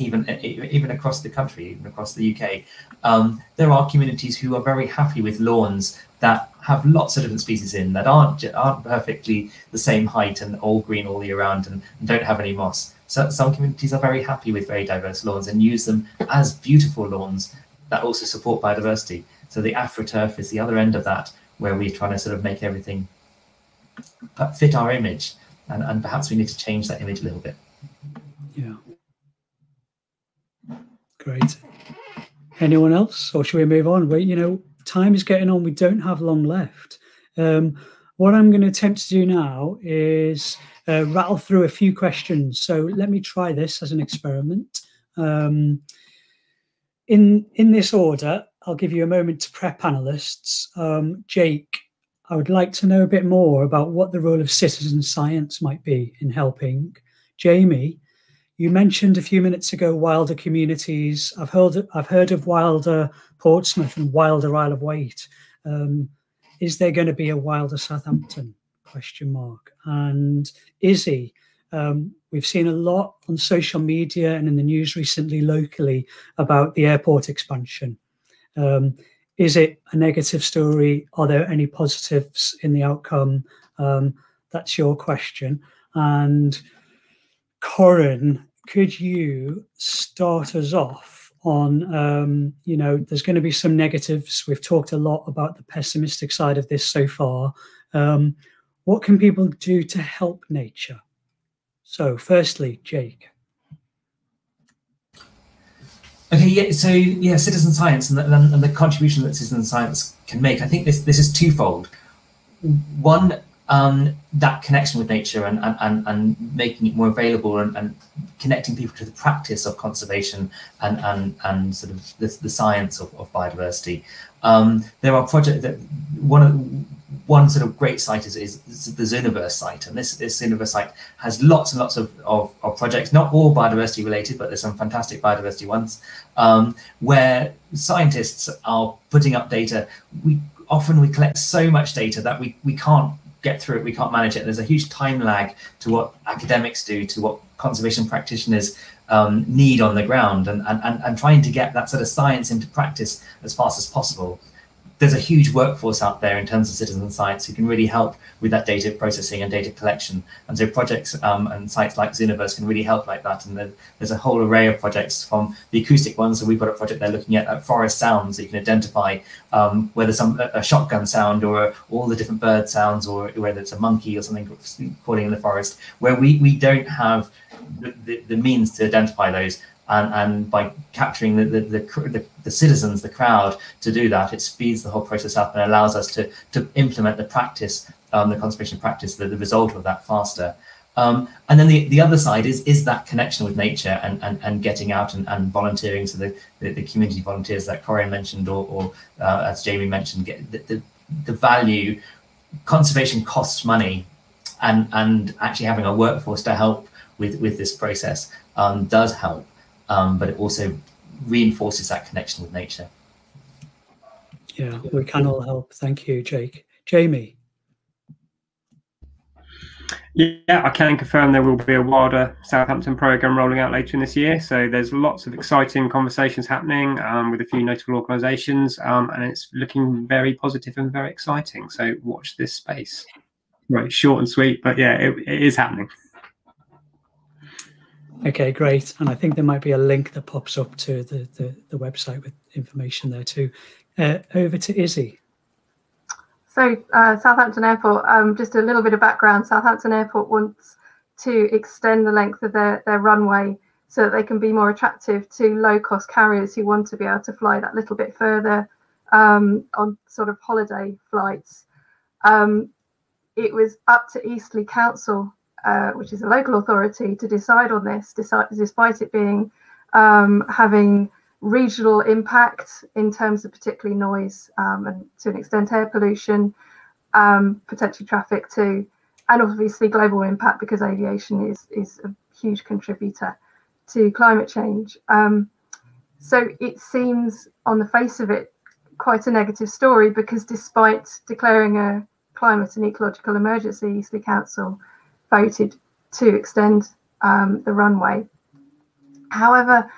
even even across the country, even across the UK, um, there are communities who are very happy with lawns that have lots of different species in that aren't aren't perfectly the same height and all green all year round and, and don't have any moss. So some communities are very happy with very diverse lawns and use them as beautiful lawns that also support biodiversity. So the astroturf is the other end of that, where we're trying to sort of make everything fit our image, and, and perhaps we need to change that image a little bit. Yeah. Great. Anyone else, or should we move on? We, you know, time is getting on. We don't have long left. Um, what I'm going to attempt to do now is uh, rattle through a few questions. So let me try this as an experiment. Um, in in this order, I'll give you a moment to prep panelists. Um, Jake, I would like to know a bit more about what the role of citizen science might be in helping. Jamie, you mentioned a few minutes ago wilder communities. I've heard I've heard of wilder Portsmouth and wilder Isle of Wight. Um, is there going to be a wilder Southampton? Question mark. And Izzy, um, we've seen a lot on social media and in the news recently locally about the airport expansion. Um, is it a negative story? Are there any positives in the outcome? Um, that's your question. And Corin, could you start us off on, um, you know, there's going to be some negatives. We've talked a lot about the pessimistic side of this so far. Um, what can people do to help nature? So, firstly, Jake. Okay, yeah. So yeah, citizen science and the, and the contribution that citizen science can make. I think this this is twofold. One, um, that connection with nature and, and, and, making it more available and, and, connecting people to the practice of conservation and, and, and sort of the, the science of, of biodiversity. Um, there are projects that one of one sort of great site is, is, is the Zooniverse site, and this this Zooniverse site has lots and lots of, of, of, projects, not all biodiversity related, but there's some fantastic biodiversity ones, um, where scientists are putting up data. We often we collect so much data that we we can't get through it, we can't manage it. There's a huge time lag to what academics do, to what conservation practitioners um, need on the ground, and, and, and trying to get that sort of science into practice as fast as possible there's a huge workforce out there in terms of citizen science who can really help with that data processing and data collection. And so projects um, and sites like Zooniverse can really help like that. And there's a whole array of projects from the acoustic ones. So we've got a project there looking at, at forest sounds so you can identify um, whether some a, shotgun sound or all the different bird sounds or whether it's a monkey or something calling in the forest, where we, we don't have the, the, the means to identify those and, and by capturing the the, the, the, citizens, the crowd, to do that, it speeds the whole process up and allows us to, to implement the practice, um, the conservation practice, the, the result of that faster. Um, and then the, the other side is is that connection with nature and, and, and getting out and, and volunteering. So the, the, the community volunteers that Corin mentioned, or, or uh, as Jamie mentioned, get the, the, the value. Conservation costs money, and and actually having a workforce to help with with this process um, does help um, but it also reinforces that connection with nature. Yeah, we can all help. Thank you, Jake. Jamie. Yeah, I can confirm there will be a Wilder Southampton program rolling out later in this year. So there's lots of exciting conversations happening um, with a few notable organisations, um, and it's looking very positive and very exciting. So watch this space. Right, short and sweet, but yeah, it, it is happening. Okay, great. And I think there might be a link that pops up to the, the, the website with information there too. Uh, over to Izzy. So uh, Southampton Airport, um, just a little bit of background. Southampton Airport wants to extend the length of their, their runway so that they can be more attractive to low cost carriers who want to be able to fly that little bit further um, on sort of holiday flights. Um, it was up to Eastleigh Council uh, which is a local authority, to decide on this, despite it being um, having regional impact in terms of particularly noise um, and to an extent air pollution, um, potentially traffic too, and obviously global impact because aviation is is a huge contributor to climate change. Um, so it seems on the face of it quite a negative story because despite declaring a climate and ecological emergency, Eastleigh Council voted to extend um, the runway. However,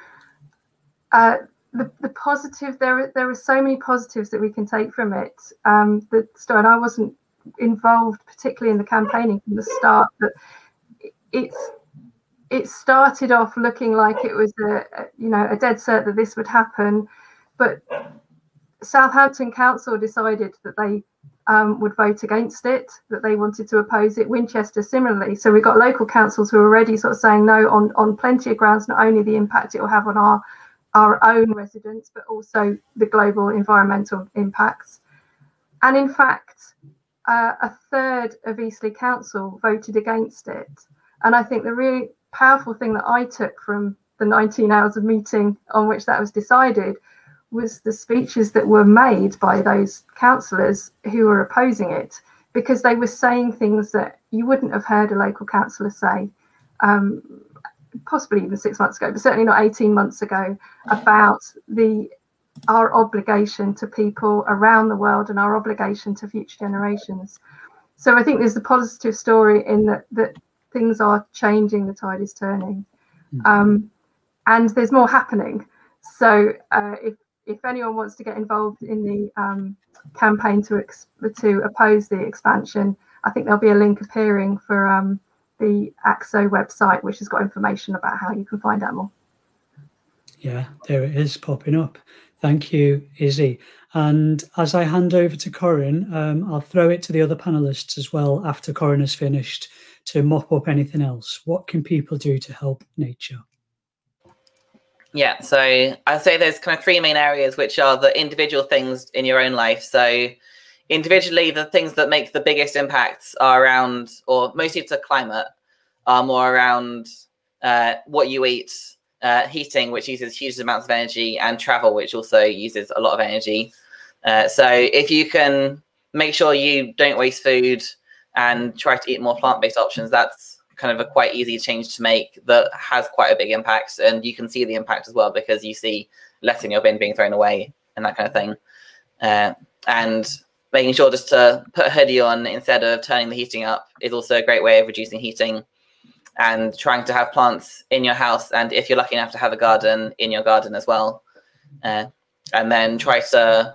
uh, the, the positive there there are so many positives that we can take from it. Um, story, and I wasn't involved particularly in the campaigning from the start, but it's it started off looking like it was a you know a dead cert that this would happen, but Southampton Council decided that they um, would vote against it, that they wanted to oppose it. Winchester similarly. So we've got local councils who are already sort of saying no on on plenty of grounds, not only the impact it will have on our our own residents, but also the global environmental impacts. And in fact, uh, a third of Eastleigh Council voted against it. And I think the really powerful thing that I took from the 19 hours of meeting on which that was decided was the speeches that were made by those councillors who were opposing it, because they were saying things that you wouldn't have heard a local councillor say. Um, possibly even six months ago, but certainly not 18 months ago, about the our obligation to people around the world and our obligation to future generations. So I think there's a positive story in that that things are changing, the tide is turning, mm-hmm. um, and there's more happening. So uh, if if anyone wants to get involved in the um, campaign to ex- to oppose the expansion, I think there'll be a link appearing for um, the AXO website, which has got information about how you can find out more. Yeah, there it is popping up. Thank you, Izzy. And as I hand over to Corin, um, I'll throw it to the other panelists as well after Corin has finished to mop up anything else. What can people do to help nature? Yeah, so I say there's kind of three main areas, which are the individual things in your own life. So individually, the things that make the biggest impacts are around, or mostly to climate, are more around uh, what you eat, uh, heating, which uses huge amounts of energy, and travel, which also uses a lot of energy. Uh, so if you can make sure you don't waste food and try to eat more plant-based options, that's kind of a quite easy change to make that has quite a big impact. And you can see the impact as well because you see less in your bin being thrown away and that kind of thing. Uh, and making sure just to put a hoodie on instead of turning the heating up is also a great way of reducing heating and trying to have plants in your house and if you're lucky enough to have a garden in your garden as well uh, and then try to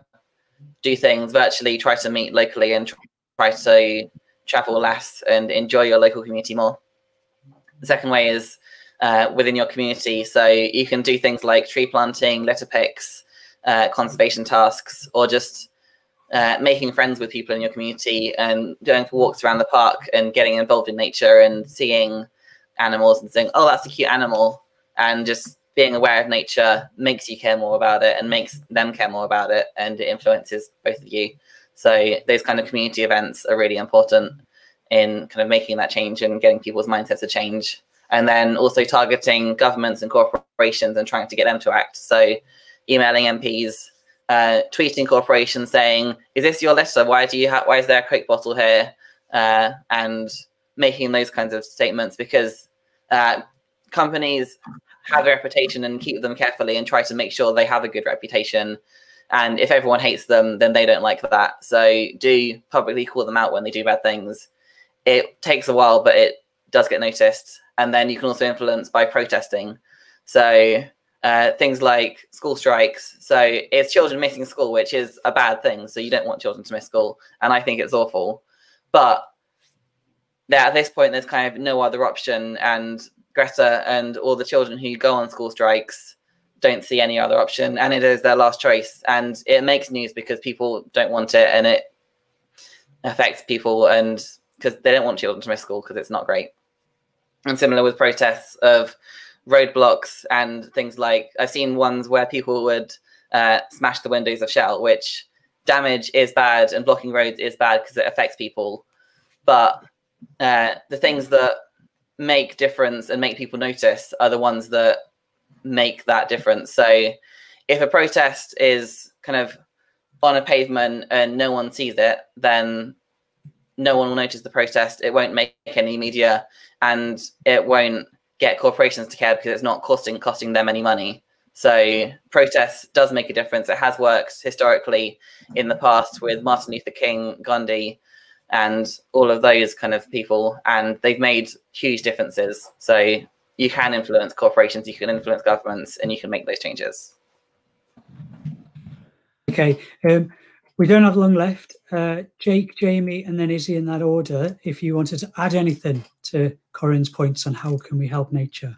do things virtually try to meet locally and try to travel less and enjoy your local community more the second way is uh, within your community so you can do things like tree planting litter picks uh, conservation tasks or just uh, making friends with people in your community and going for walks around the park and getting involved in nature and seeing animals and saying, oh, that's a cute animal. And just being aware of nature makes you care more about it and makes them care more about it. And it influences both of you. So those kind of community events are really important in kind of making that change and getting people's mindsets to change. And then also targeting governments and corporations and trying to get them to act. So emailing MPs uh, tweeting corporations saying, "Is this your letter? Why do you? Why is there a Coke bottle here?" Uh, and making those kinds of statements because uh, companies have a reputation and keep them carefully and try to make sure they have a good reputation. And if everyone hates them, then they don't like that. So do publicly call them out when they do bad things. It takes a while, but it does get noticed. And then you can also influence by protesting. So uh, things like school strikes. So it's children missing school, which is a bad thing. So you don't want children to miss school, and I think it's awful. But at this point, there's kind of no other option, and Greta and all the children who go on school strikes don't see any other option, and it is their last choice. And it makes news because people don't want it, and it affects people, and because they don't want children to miss school because it's not great. And similar with protests of roadblocks and things like I've seen ones where people would uh, smash the windows of Shell, which damage is bad and blocking roads is bad because it affects people. But uh, the things that make difference and make people notice are the ones that make that difference. So if a protest is kind of on a pavement and no one sees it, then no one will notice the protest. It won't make any media and it won't get corporations to care because it's not costing costing them any money. So protest does make a difference. It has worked historically in the past with Martin Luther King, Gandhi, and all of those kind of people, and they've made huge differences. So you can influence corporations, you can influence governments, and you can make those changes. Okay, um, we don't have long left. Uh, Jake, Jamie, and then Izzy in that order. If you wanted to add anything to Corin's points on how can we help nature.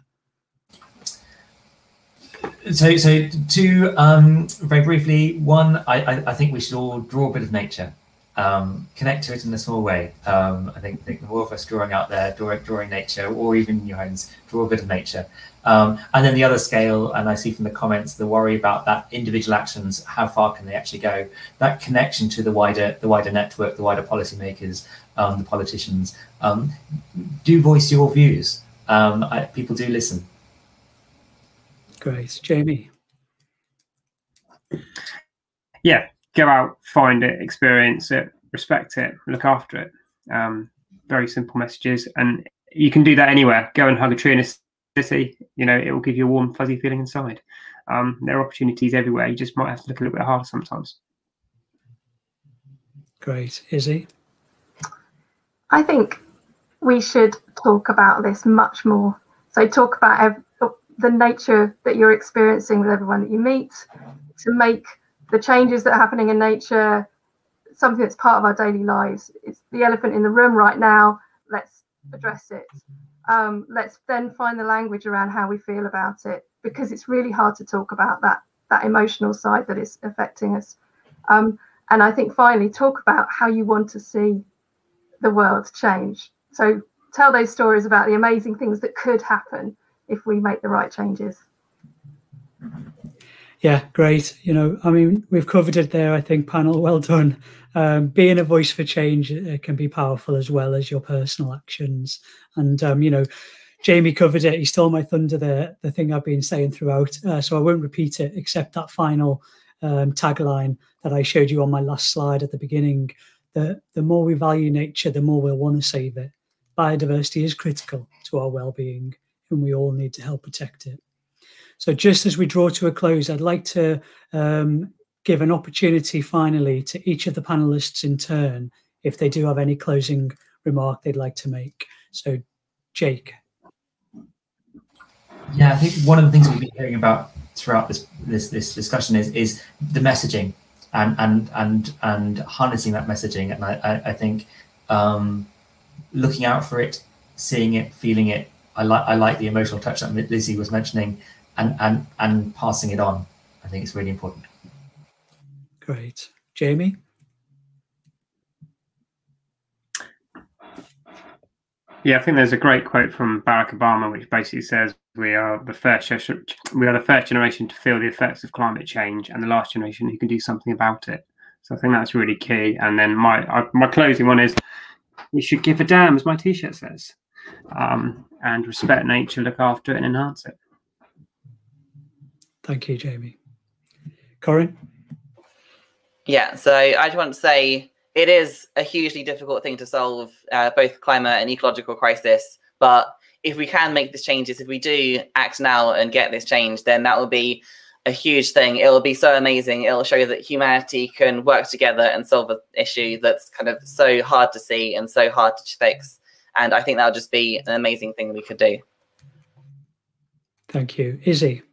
So, so two um, very briefly. One, I, I, I think we should all draw a bit of nature um, connect to it in a small way. Um, I think, think the more of us drawing out there, drawing, drawing nature, or even in your homes, draw a bit of nature. Um, and then the other scale, and I see from the comments the worry about that individual actions, how far can they actually go? That connection to the wider the wider network, the wider policymakers, um, the politicians. Um, do voice your views. Um, I, people do listen. Great, Jamie. Yeah, go out, find it, experience it, respect it, look after it. Um, very simple messages, and you can do that anywhere. Go and hug a tree in a city. You know, it will give you a warm, fuzzy feeling inside. Um, there are opportunities everywhere. You just might have to look a little bit harder sometimes. Great, Izzy. I think we should talk about this much more. So talk about ev- the nature that you're experiencing with everyone that you meet to make the changes that are happening in nature, something that's part of our daily lives. It's the elephant in the room right now. Let's address it. Um, let's then find the language around how we feel about it because it's really hard to talk about that that emotional side that is affecting us. Um, and I think finally talk about how you want to see the world change. So tell those stories about the amazing things that could happen if we make the right changes. Yeah, great. You know, I mean, we've covered it there. I think panel, well done. Um, being a voice for change uh, can be powerful as well as your personal actions. And um, you know, Jamie covered it. He stole my thunder there. The thing I've been saying throughout, uh, so I won't repeat it except that final um, tagline that I showed you on my last slide at the beginning. The the more we value nature, the more we'll want to save it. Biodiversity is critical to our well-being, and we all need to help protect it. So just as we draw to a close, I'd like to um, give an opportunity finally to each of the panelists in turn, if they do have any closing remark they'd like to make. So Jake. Yeah, I think one of the things we've been hearing about throughout this this, this discussion is is the messaging and and and and harnessing that messaging. And I, I, I think um, looking out for it, seeing it, feeling it. I like I like the emotional touch that Lizzie was mentioning and and and passing it on. I think it's really important. Great, Jamie. Yeah, I think there's a great quote from Barack Obama, which basically says, "We are the first we are the first generation to feel the effects of climate change, and the last generation who can do something about it." So I think that's really key. And then my I, my closing one is, "We should give a damn," as my T-shirt says, um, and respect nature, look after it, and enhance it. Thank you, Jamie. Corin? Yeah, so I just want to say it is a hugely difficult thing to solve, uh, both climate and ecological crisis. But if we can make these changes, if we do act now and get this change, then that will be a huge thing. It will be so amazing. It will show that humanity can work together and solve an issue that's kind of so hard to see and so hard to fix. And I think that'll just be an amazing thing we could do. Thank you. Izzy?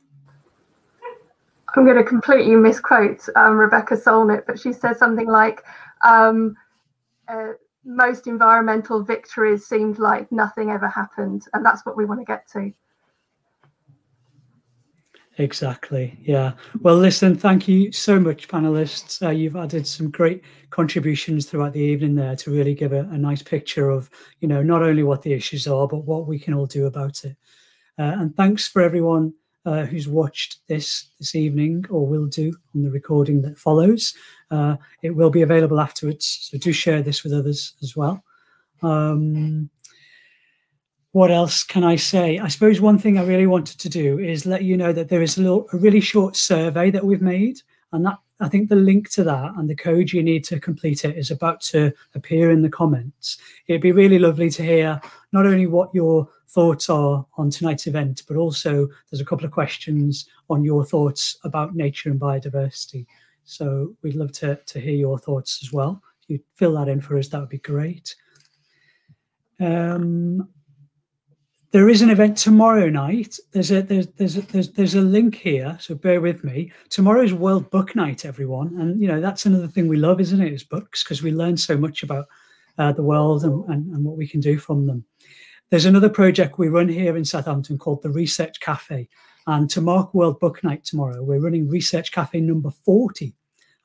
I'm going to completely misquote um, Rebecca Solnit, but she says something like, um, uh, most environmental victories seemed like nothing ever happened. And that's what we want to get to. Exactly. Yeah. Well, listen, thank you so much, panelists. Uh, you've added some great contributions throughout the evening there to really give a, a, nice picture of, you know, not only what the issues are, but what we can all do about it. Uh, and thanks for everyone uh, who's watched this this evening or will do on the recording that follows. Uh, it will be available afterwards, so do share this with others as well. Um, what else can I say? I suppose one thing I really wanted to do is let you know that there is a little, a really short survey that we've made, and that I think the link to that and the code you need to complete it is about to appear in the comments. It'd be really lovely to hear not only what your thoughts are on tonight's event, but also there's a couple of questions on your thoughts about nature and biodiversity. So we'd love to, to hear your thoughts as well. If you fill that in for us, that would be great. Um, there is an event tomorrow night. There's a there's there's a, there's there's a link here, so bear with me. Tomorrow's World Book Night, everyone, and you know that's another thing we love, isn't it? Is books because we learn so much about uh, the world and, and and what we can do from them. There's another project we run here in Southampton called the Research Cafe, and to mark World Book Night tomorrow, we're running Research Cafe number forty,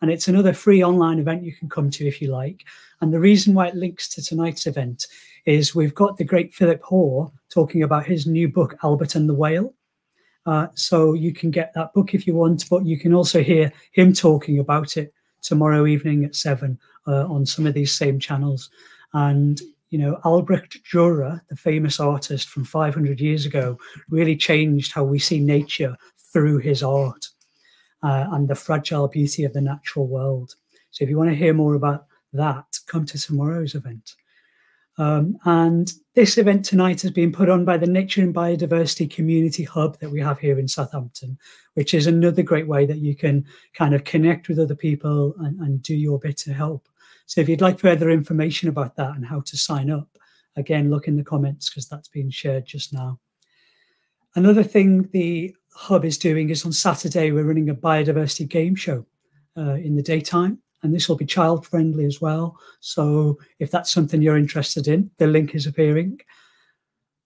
and it's another free online event you can come to if you like. And the reason why it links to tonight's event is we've got the great Philip Hoare talking about his new book, Albert and the Whale. Uh, so you can get that book if you want, but you can also hear him talking about it tomorrow evening at seven uh, on some of these same channels. And you know, Albrecht Dürer, the famous artist from 500 years ago, really changed how we see nature through his art uh, and the fragile beauty of the natural world. So if you want to hear more about that, come to tomorrow's event. Um, and this event tonight has been put on by the Nature and Biodiversity Community Hub that we have here in Southampton, which is another great way that you can kind of connect with other people and, and do your bit to help. So if you'd like further information about that and how to sign up, again, look in the comments because that's been shared just now. Another thing the hub is doing is on Saturday, we're running a biodiversity game show uh, in the daytime and this will be child friendly as well. So if that's something you're interested in, the link is appearing.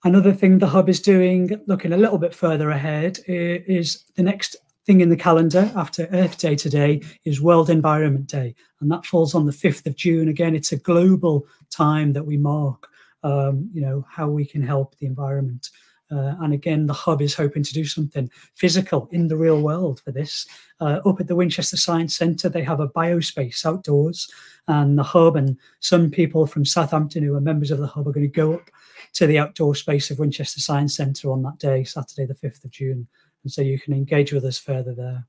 Another thing the hub is doing, looking a little bit further ahead, is the next thing in the calendar after Earth Day today is World Environment Day, and that falls on the 5th of June. Again, it's a global time that we mark, um, you know, how we can help the environment. Uh, and again, the hub is hoping to do something physical in the real world for this. Uh, up at the Winchester Science Centre, they have a biospace outdoors, and the hub and some people from Southampton who are members of the hub are going to go up to the outdoor space of Winchester Science Centre on that day, Saturday, the 5th of June. And so you can engage with us further there.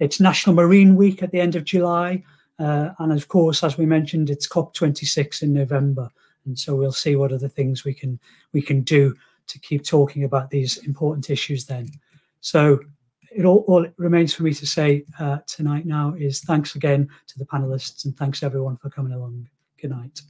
It's National Marine Week at the end of July. Uh, and of course, as we mentioned, it's COP26 in November. And so we'll see what other things we can we can do to keep talking about these important issues then. So it all, all it remains for me to say uh, tonight now is thanks again to the panelists and thanks everyone for coming along. Good night.